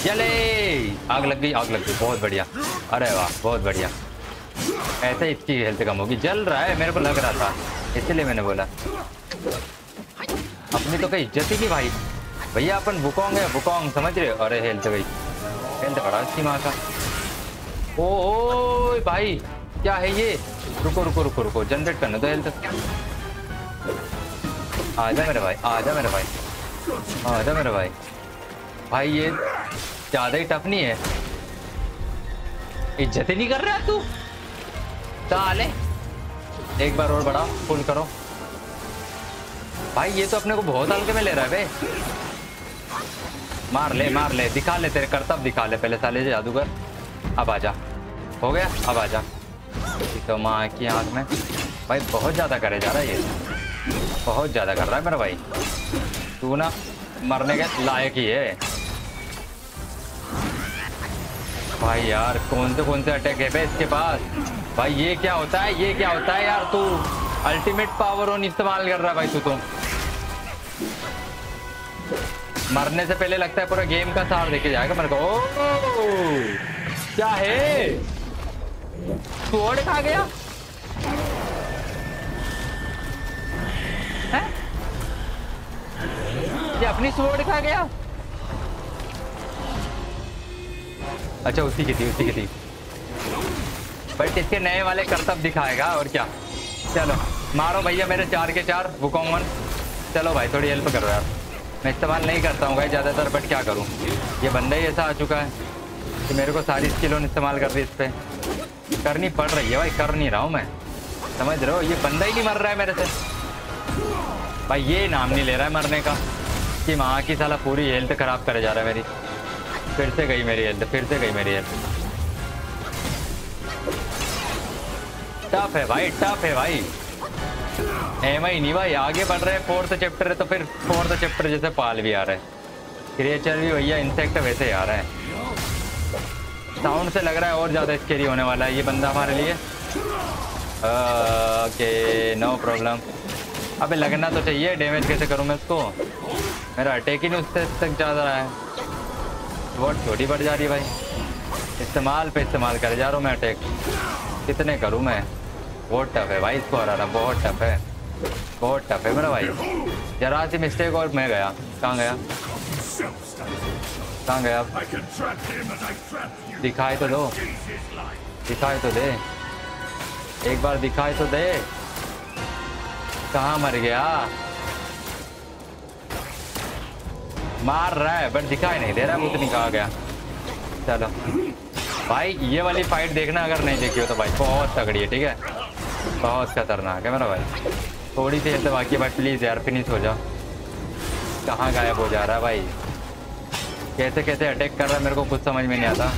जले आग लग गई, आग लग गई। बहुत बढ़िया। अरे वाह, बहुत बढ़िया। ऐसे इसकी हेल्थ कम होगी। जल रहा है, मेरे को लग रहा था। इसलिए मैंने बोला। अपनी तो कहीं इज़्ज़त ही नहीं भाई। भैया, अपन बुकोंग है समझ रहे हो? अरे हेल्थ गई। हेल्थ बढ़ा इसकी माँ का। ओ ओ भाई, क्या है ये? रुको रुको रुको रुको जनरेट करने दो हेल्थ आजा मेरे भाई आजा मेरे भाई आजा मेरे भाई। भाई, ये ज़्यादा ही टफ नहीं है। इज़्ज़त ही नहीं कर रहा तू। साले एक बार और बड़ा फुल करो। भाई, ये तो अपने को बहुत हल्के में ले रहा है बे। मार ले मार ले, दिखा ले तेरे, करतब दिखा ले, पहले साले जादूगर। अब आजा। हो गया? अब आजा। ये तो माँ की आँख में। भाई, बहुत ज़्यादा करे जा रहा है ये। बहुत ज़्यादा कर रहा है मेरा भाई। तू ना मरने के लायक ही है। भाई यार, कौन से कौन से अटैक है बे इसके पास? भाई, ये क्या होता है? ये क्या होता है यार तू? अल्टीमेट पावर ऑन इस्तेमाल कर रहा है भाई तू तो। मरने से पहले लगता है पूरा गेम का सार देखे जाएगा मेरे को। ओ क्या है? स्वॉर्ड खा गया? हैं? ये अपनी स्वॉर्ड खा गया? अच्छा उसी की थी, उसी की थी। बट इसके नए वाले करतब दिखाएगा, और क्या? चलो, मारो भैया मेरे चार के चार वुकोंगन चलो भाई, थोड़ी हेल्प करो यार। मैं इस्तेमाल नहीं करता हूँ भाई, ज़्यादातर बट क्या करूँ? ये बंदा ही ऐसा आ चुका है। कि मेरे को सारी स्किलों इस्तेमाल कर दी इस पर करनी पड़ रही है भाई, कर नहीं रहा हूँ मैं। समझ रहे हो? ये बंदा ही नहीं मर रहा है मेरे से। भाई, ये नाम नहीं ले रहा है मरने का। कि माँ की साला पूरी हेल्थ खराब करे जा रहा है मेरी। फिर से गई मेरी हेल्थ फिर से गई मेरी हेल्थ टफ है भाई टफ है भाई। एम ही नहीं भाई, आगे बढ़ रहे हैं फोर्थ चैप्टर है तो फिर फोर्थ चैप्टर जैसे पाल भी आ रहे हैं। क्रिएचर भी भैया इंसेक्ट वैसे ही आ रहा है। साउंड से लग रहा है और ज़्यादा स्केरी होने वाला है ये बंदा हमारे लिए। ओके नो प्रॉब्लम अबे लगना तो चाहिए डैमेज कैसे करूँ मैं उसको? मेरा अटैक ही नहीं उससे तक जा रहा है। बहुत छोटी बढ़ जा रही है भाई। इस्तेमाल पे इस्तेमाल कर जा रहा हूँ मैं अटैक कितने करूँ मैं? बहुत टफ है भाई, इसको हराना बहुत टफ है। बहुत टफ है मेरा भाई। जरा सी मिस्टेक और मैं गया। कहाँ गया? कहाँ गया? दिखाई तो दो. दिखाई तो दे। एक बार दिखाई तो दे। कहा मर गया? मार रहा है बट दिखाई नहीं दे रहा है उतनी कहा गया। चलो। भाई, ये वाली फाइट देखना अगर नहीं देखी हो तो भाई, बहुत तगड़ी है, ठीक है? बहुत खतरनाक है, मेरा भाई। थोड़ी सी ऐसे बाकी है भाई प्लीज़ यार फिनिश हो जाओ। कहाँ गायब हो जा रहा है भाई? कैसे कैसे अटैक कर रहा है, मेरे को कुछ समझ में नहीं आता।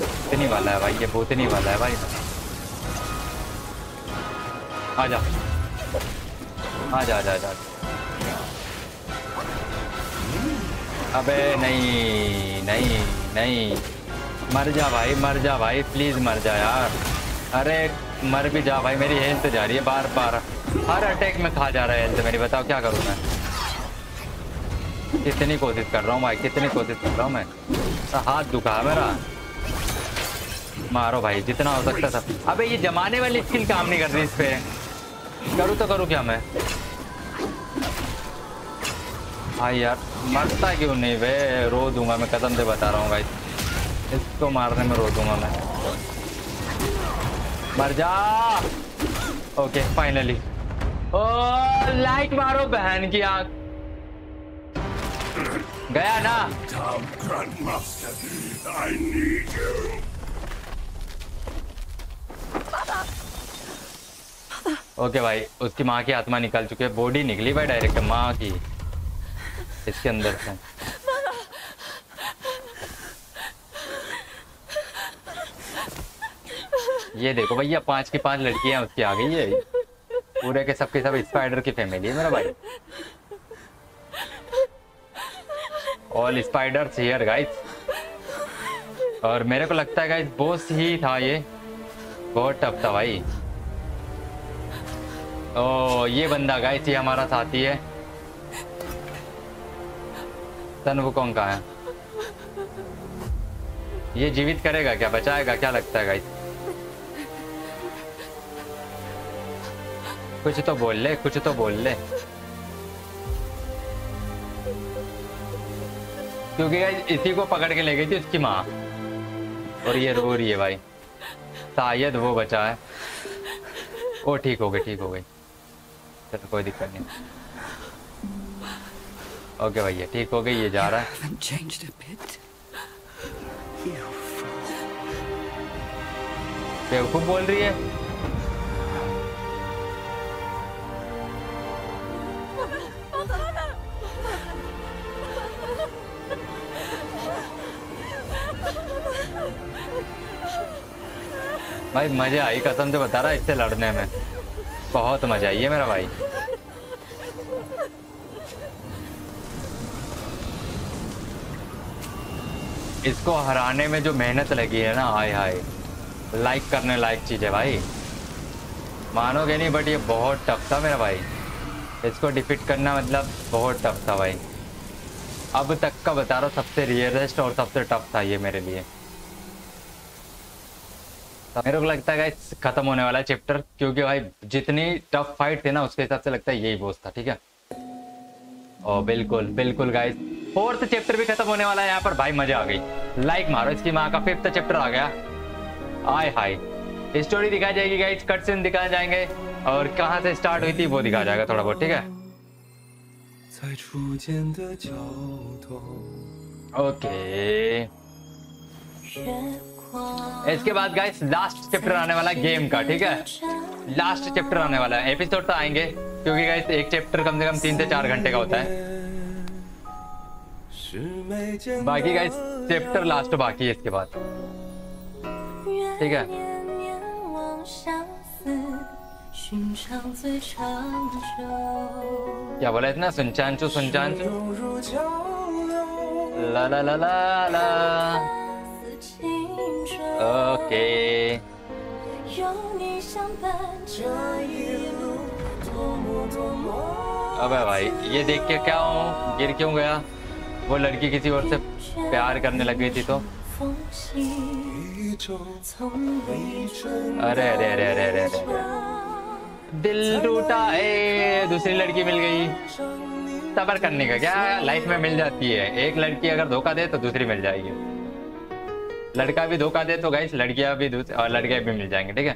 भूतनी वाला है भाई, ये भूतनी वाला है भाई। आजा आजा आजा आजा अबे नहीं नहीं नहीं। मर जा भाई, मर जा भाई प्लीज़ मर जा यार। अरे, मर भी जा भाई, मेरी हेल्थ जा रही है बार बार हर अटैक में खा जा रहा है हेल्थ मेरी, बताओ क्या करूँ मैं? कितनी कोशिश कर रहा हूँ भाई, कितनी कोशिश कर रहा हूँ मैं? हाथ दुखा है मेरा। मारो भाई, जितना हो सकता था। अबे, ये जमाने वाली स्किल काम नहीं कर रही इस पे। करूँ तो करूँ क्या मैं? हाँ यार, मरता क्यों नहीं वे? रो दूँगा मैं कदम से बता रहा हूँ भाई। इसको मारने में रो दूँगा मैं। मर जा! ओके फाइनली ओ लाइट मारो बहन की आँख। गया ना? I need you. ओके भाई उसकी माँ की आत्मा निकल चुकी है। बॉडी निकली भाई डायरेक्ट माँ की। इसके अंदर से। ये देखो भैया पाँच की पाँच लड़कियाँ उसकी आ गई है। पूरे के सबके सब स्पाइडर की फैमिली है मेरा भाई। ऑल स्पाइडर्स हियर गाइस और मेरे को लगता है गाइस बॉस ही था ये। बहुत टफ था भाई। ओ, ये बंदा गाइस ये हमारा साथी है। वो कौन कहा है? ये जीवित करेगा क्या? बचाएगा? क्या लगता है गाइस कुछ तो बोल ले, कुछ तो बोल ले। क्योंकि इसी को पकड़ के ले गई थी उसकी माँ। और ये रो रही है भाई। शायद वो बचा है। ओ ठीक हो गई ठीक हो गई। चलो कोई दिक्कत नहीं। ओके भैया ठीक हो गई ये जा रहा है. बेवकूफ़ बोल रही है? भाई, मज़ा आई कसम से बता रहा, इससे लड़ने में। बहुत मज़ा आई है मेरा भाई। इसको हराने में जो मेहनत लगी है ना, हाय हाय। लाइक करने लायक चीज़ है भाई। मानोगे नहीं बट ये बहुत टफ था मेरा भाई। इसको डिफीट करना मतलब बहुत टफ था भाई। अब तक का बता रहा हूँ, सबसे रियरेस्ट और सबसे टफ था ये मेरे लिए। था मेरे को लगता है खत्म होने वाला है चैप्टर क्योंकि भाई जितनी टफ फाइट थी ना, उसके हिसाब से लगता है यही बोस था, ठीक है? ओ बिल्कुल बिल्कुल गाइस फोर्थ चैप्टर भी खत्म होने वाला है यहाँ पर। भाई मज़ा आ गई। लाइक मारो इसकी माँ का फिफ्थ चैप्टर आ गया। आय हाय। स्टोरी दिखाई जाएगी गाइस कट सीन दिखाए जाएँगे। और कहाँ से स्टार्ट हुई थी वो दिखाया जाएगा थोड़ा बहुत, ठीक है? ओके इसके बाद गाइस लास्ट चैप्टर आने वाला गेम का, ठीक है? लास्ट चैप्टर आने वाला है। एपिसोड तो आएँगे, क्योंकि गाइस एक चैप्टर कम से कम तीन से चार घंटे का होता है। बाकी गाइस चैप्टर लास्ट बाकी है इसके बाद। ठीक है? क्या बोला इतना? सुनचान चू सुनचान चू ला ला ला ला ला। 似青春， ओके 有你相伴，这一路多么多么。 अबे भाई ये देख के क्या हूँ गिर क्यों गया वो लड़की किसी और से प्यार करने लग गई थी तो 风信，一种 从未春 अरे अरे अरे अरे अरे अरे दिल टूटा ए दूसरी लड़की मिल गई सबर करने का क्या लाइफ में मिल जाती है एक लड़की अगर धोखा दे तो दूसरी मिल जाएगी लड़का भी धोखा दे तो गाइस लड़कियाँ भी और लड़के भी मिल जाएँगे, ठीक है?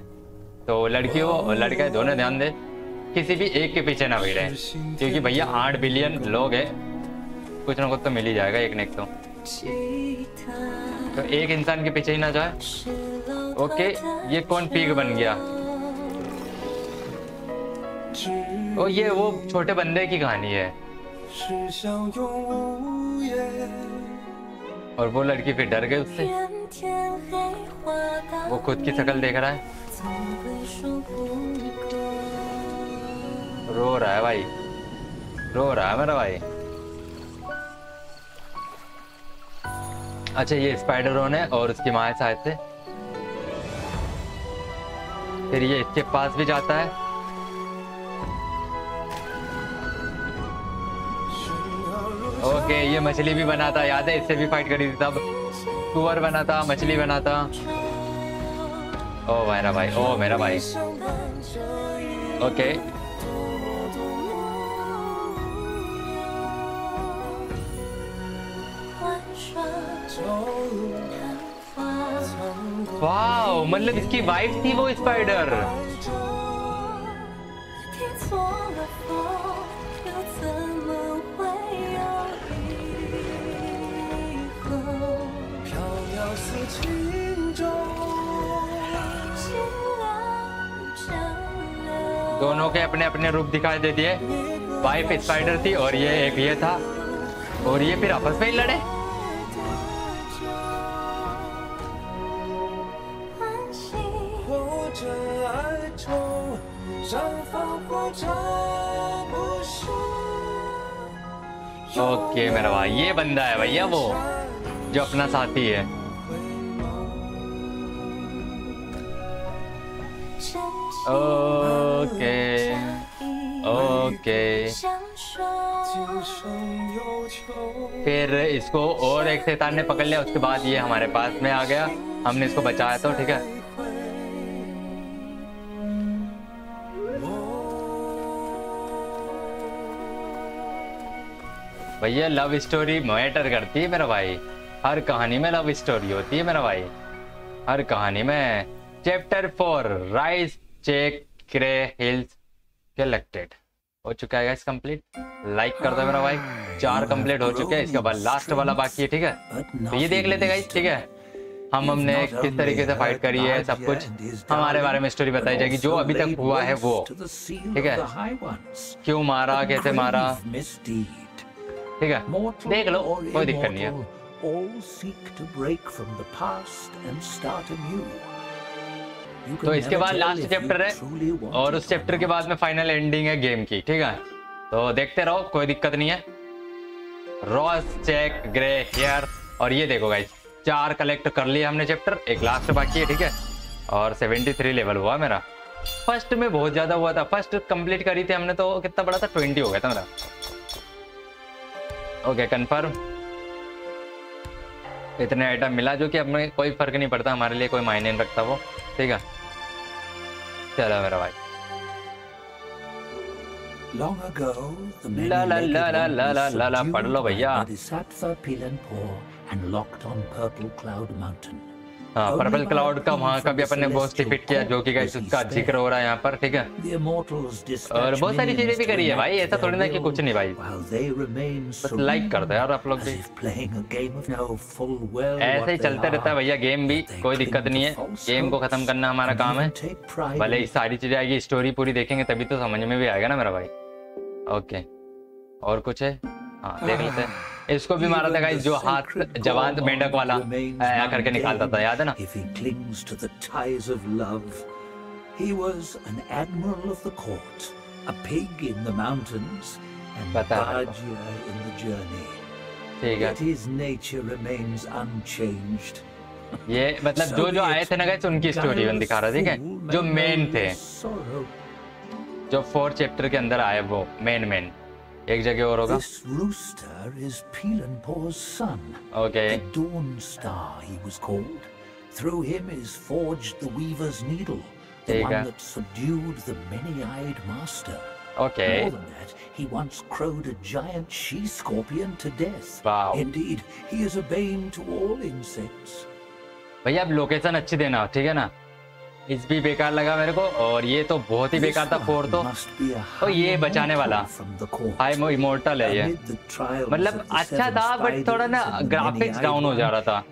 तो लड़कियों लड़के दोनों ध्यान दे, किसी भी एक के पीछे ना भिड़े, क्योंकि भैया आठ बिलियन लोग है, कुछ ना कुछ तो मिल ही जाएगा एक ने एक तो। तो एक इंसान के पीछे ही ना जाए। ओके ये कौन पीक बन गया? ओ ये वो छोटे बंदे की कहानी है। और वो लड़की फिर डर गई उससे। वो खुद की शक्ल देख रहा है। रो रहा है भाई। रो रहा है मेरा भाई। अच्छा ये स्पाइडर रोन है और उसकी माँ है शायद से। फिर ये इसके पास भी जाता है। ओके, ये मछली भी बना था याद है? इससे भी फाइट करी थी तब। सुअर बना था मछली बना था ओ मेरा भाई, ओ मेरा भाई। ओके। वाओ मतलब इसकी वाइफ थी वो स्पाइडर 似轻舟， 尽量争流。 दोनों के अपने अपने रूप दिखाई दे दिए वाइफ स्पाइडर थी और ये एक ये था और ये फिर आपस में ही लड़े 安心， 或真爱中 ओके मेरा भाई ये बंदा है भैया वो जो अपना साथी है ओके ओके फिर इसको और एक शैतान ने पकड़ लिया, उसके बाद ये हमारे पास में आ गया। हमने इसको बचाया तो ठीक है? भैया लव स्टोरी मैटर करती है मेरा भाई। हर कहानी में लव स्टोरी होती है मेरा भाई। हर कहानी में चैप्टर फोर राइस चेक क्रे हिल्स कलेक्टेड हो चुका है गाइस कंप्लीट लाइक कर दो मेरा भाई. चार कंप्लीट हो चुके हैं. इसके बाद लास्ट वाला बाकी है ठीक है? तो ये देख लेते गाइस ठीक है? हम हमने किस तरीके से फाइट करी है सब कुछ? हमारे बारे में स्टोरी बताई जाएगी. जो अभी तक हुआ है वो ठीक है? क्यों मारा कैसे मारा? ठीक है? देख लो कोई दिक्कत नहीं है। All seek to break from the past and start anew. तो इसके बाद लास्ट चैप्टर है और उस चैप्टर के बाद में फाइनल एंडिंग है गेम की ठीक है? तो देखते रहो कोई दिक्कत नहीं है। रॉस चेक ग्रे हेयर और ये देखो गाइस चार कलेक्ट कर लिए हमने चैप्टर एक लास्ट बाकी है ठीक है? और 73 लेवल हुआ मेरा। फ़र्स्ट में बहुत ज़्यादा हुआ था। फ़र्स्ट कंप्लीट करी थी हमने तो कितना बड़ा था? 20 हो गया था मेरा। ओके कंफर्म इतने आइटम मिला जो कि अब में कोई फ़र्क नहीं पड़ता हमारे लिए कोई मायने नहीं रखता वो। ठीक है चलो मेरा भाई Long ago, the La, la, la, la, la, la, la, la, पढ़ लो भैया। Bodhisattva Pilanpur and locked on Purple Cloud Mountain. हाँ पर्पल क्लाउड का वहाँ का भी अपन ने बॉस डिफीट किया जो कि गाइस उसका ज़िक्र हो रहा है यहाँ पर ठीक है? और बहुत सारी चीज़ें भी करी है भाई ऐसा थोड़ी ना कि कुछ नहीं भाई। बस लाइक कर दो यार आप लोग भी। ऐसे ही चलते रहता है भैया गेम भी कोई दिक्कत नहीं है। गेम को खत्म करना हमारा काम है। भले ही सारी चीज़ें आएगी स्टोरी पूरी देखेंगे तभी तो समझ में भी आएगा ना मेरा भाई। ओके और कुछ है? हाँ देख लेते हैं। इसको भी मारा था गाइस जो हाथ जवान मेंढक वाला ऐ करके निकालता था याद है ना If he clings to the ties of love, he was an admiral of the court, a pig in the mountains, and है। Bajia in the journey. ठीक है his nature remains unchanged. ये मतलब जो जो आए थे ना गाइस उनकी स्टोरी में दिखा रहा है ठीक है जो मेन थे जो फोर चैप्टर के अंदर आए वो मेन मेन एक जगह और होगा This rooster is Pilanpor's son. Okay The Dawn Star, he was called. Through him is forged the Weaver's Needle, the ठीक one है। that subdued the many-eyed master. Okay More than that, he once crowed a giant she-scorpion to death. Wow. Indeed, he is a bane to all insects. भैया अब location अच्छी देना ठीक है ना इस भी बेकार लगा मेरे को और ये तो बहुत ही बेकार था फोर तो। तो ये बचाने वाला। हाई मो इमोर्टल है ये। मतलब अच्छा था बट थोड़ा ना ग्राफिक्स डाउन हो जा रहा था।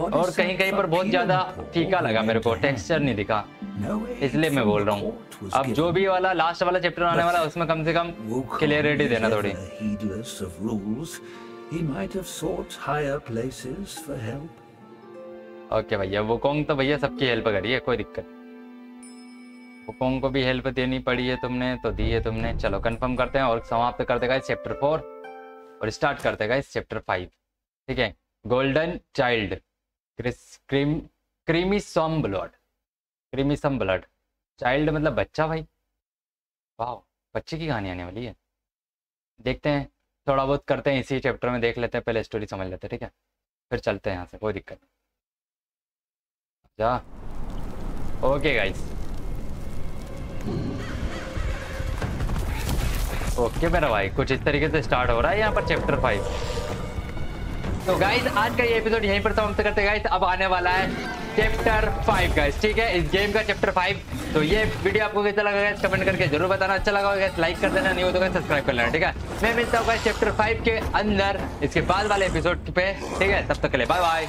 और कहीं कहीं पर बहुत ज़्यादा फीका लगा मेरे को टेक्सचर नहीं दिखा। इसलिए मैं बोल रहा हूँ। अब जो भी वाला लास्ट वाला चैप्टर आने वाला उसमें कम से कम क्लियरिटी देना थोड़ी। ओके भैया वुकोंग तो भैया सबकी हेल्प करी है, कोई दिक्कत वुकोंग को भी हेल्प देनी पड़ी है तुमने तो दी है तुमने। चलो कंफर्म करते हैं और समाप्त करते गए चैप्टर फोर और स्टार्ट करते गए चैप्टर फाइव ठीक है? Golden child cream crimson blood crimson blood child मतलब बच्चा भाई। वाह बच्चे की कहानी आने वाली है। देखते हैं, थोड़ा बहुत करते हैं, इसी चैप्टर में देख लेते हैं, पहले स्टोरी समझ लेते हैं, ठीक है? फिर चलते हैं यहाँ से, कोई दिक्कत नहीं। जा। ओके गाइस ओके मेरा भाई, कुछ इस तरीके से स्टार्ट हो रहा है यहाँ पर चैप्टर फाइव तो गाइस आज का ये एपिसोड यहीं पर समाप्त करते हैं गाइस अब आने वाला है चैप्टर फाइव गाइस ठीक है? इस गेम का चैप्टर फाइव तो ये वीडियो आपको कैसा लगा गाइस कमेंट करके ज़रूर बताना। अच्छा लगा होगा लाइक कर देना। नहीं हो तो सब्सक्राइब कर लेना, ठीक है? मैं मिलता हूँ चैप्टर फाइव के अंदर, इसके बाद वाले एपिसोड पे। ठीक है? तब तक के लिए बाय बाय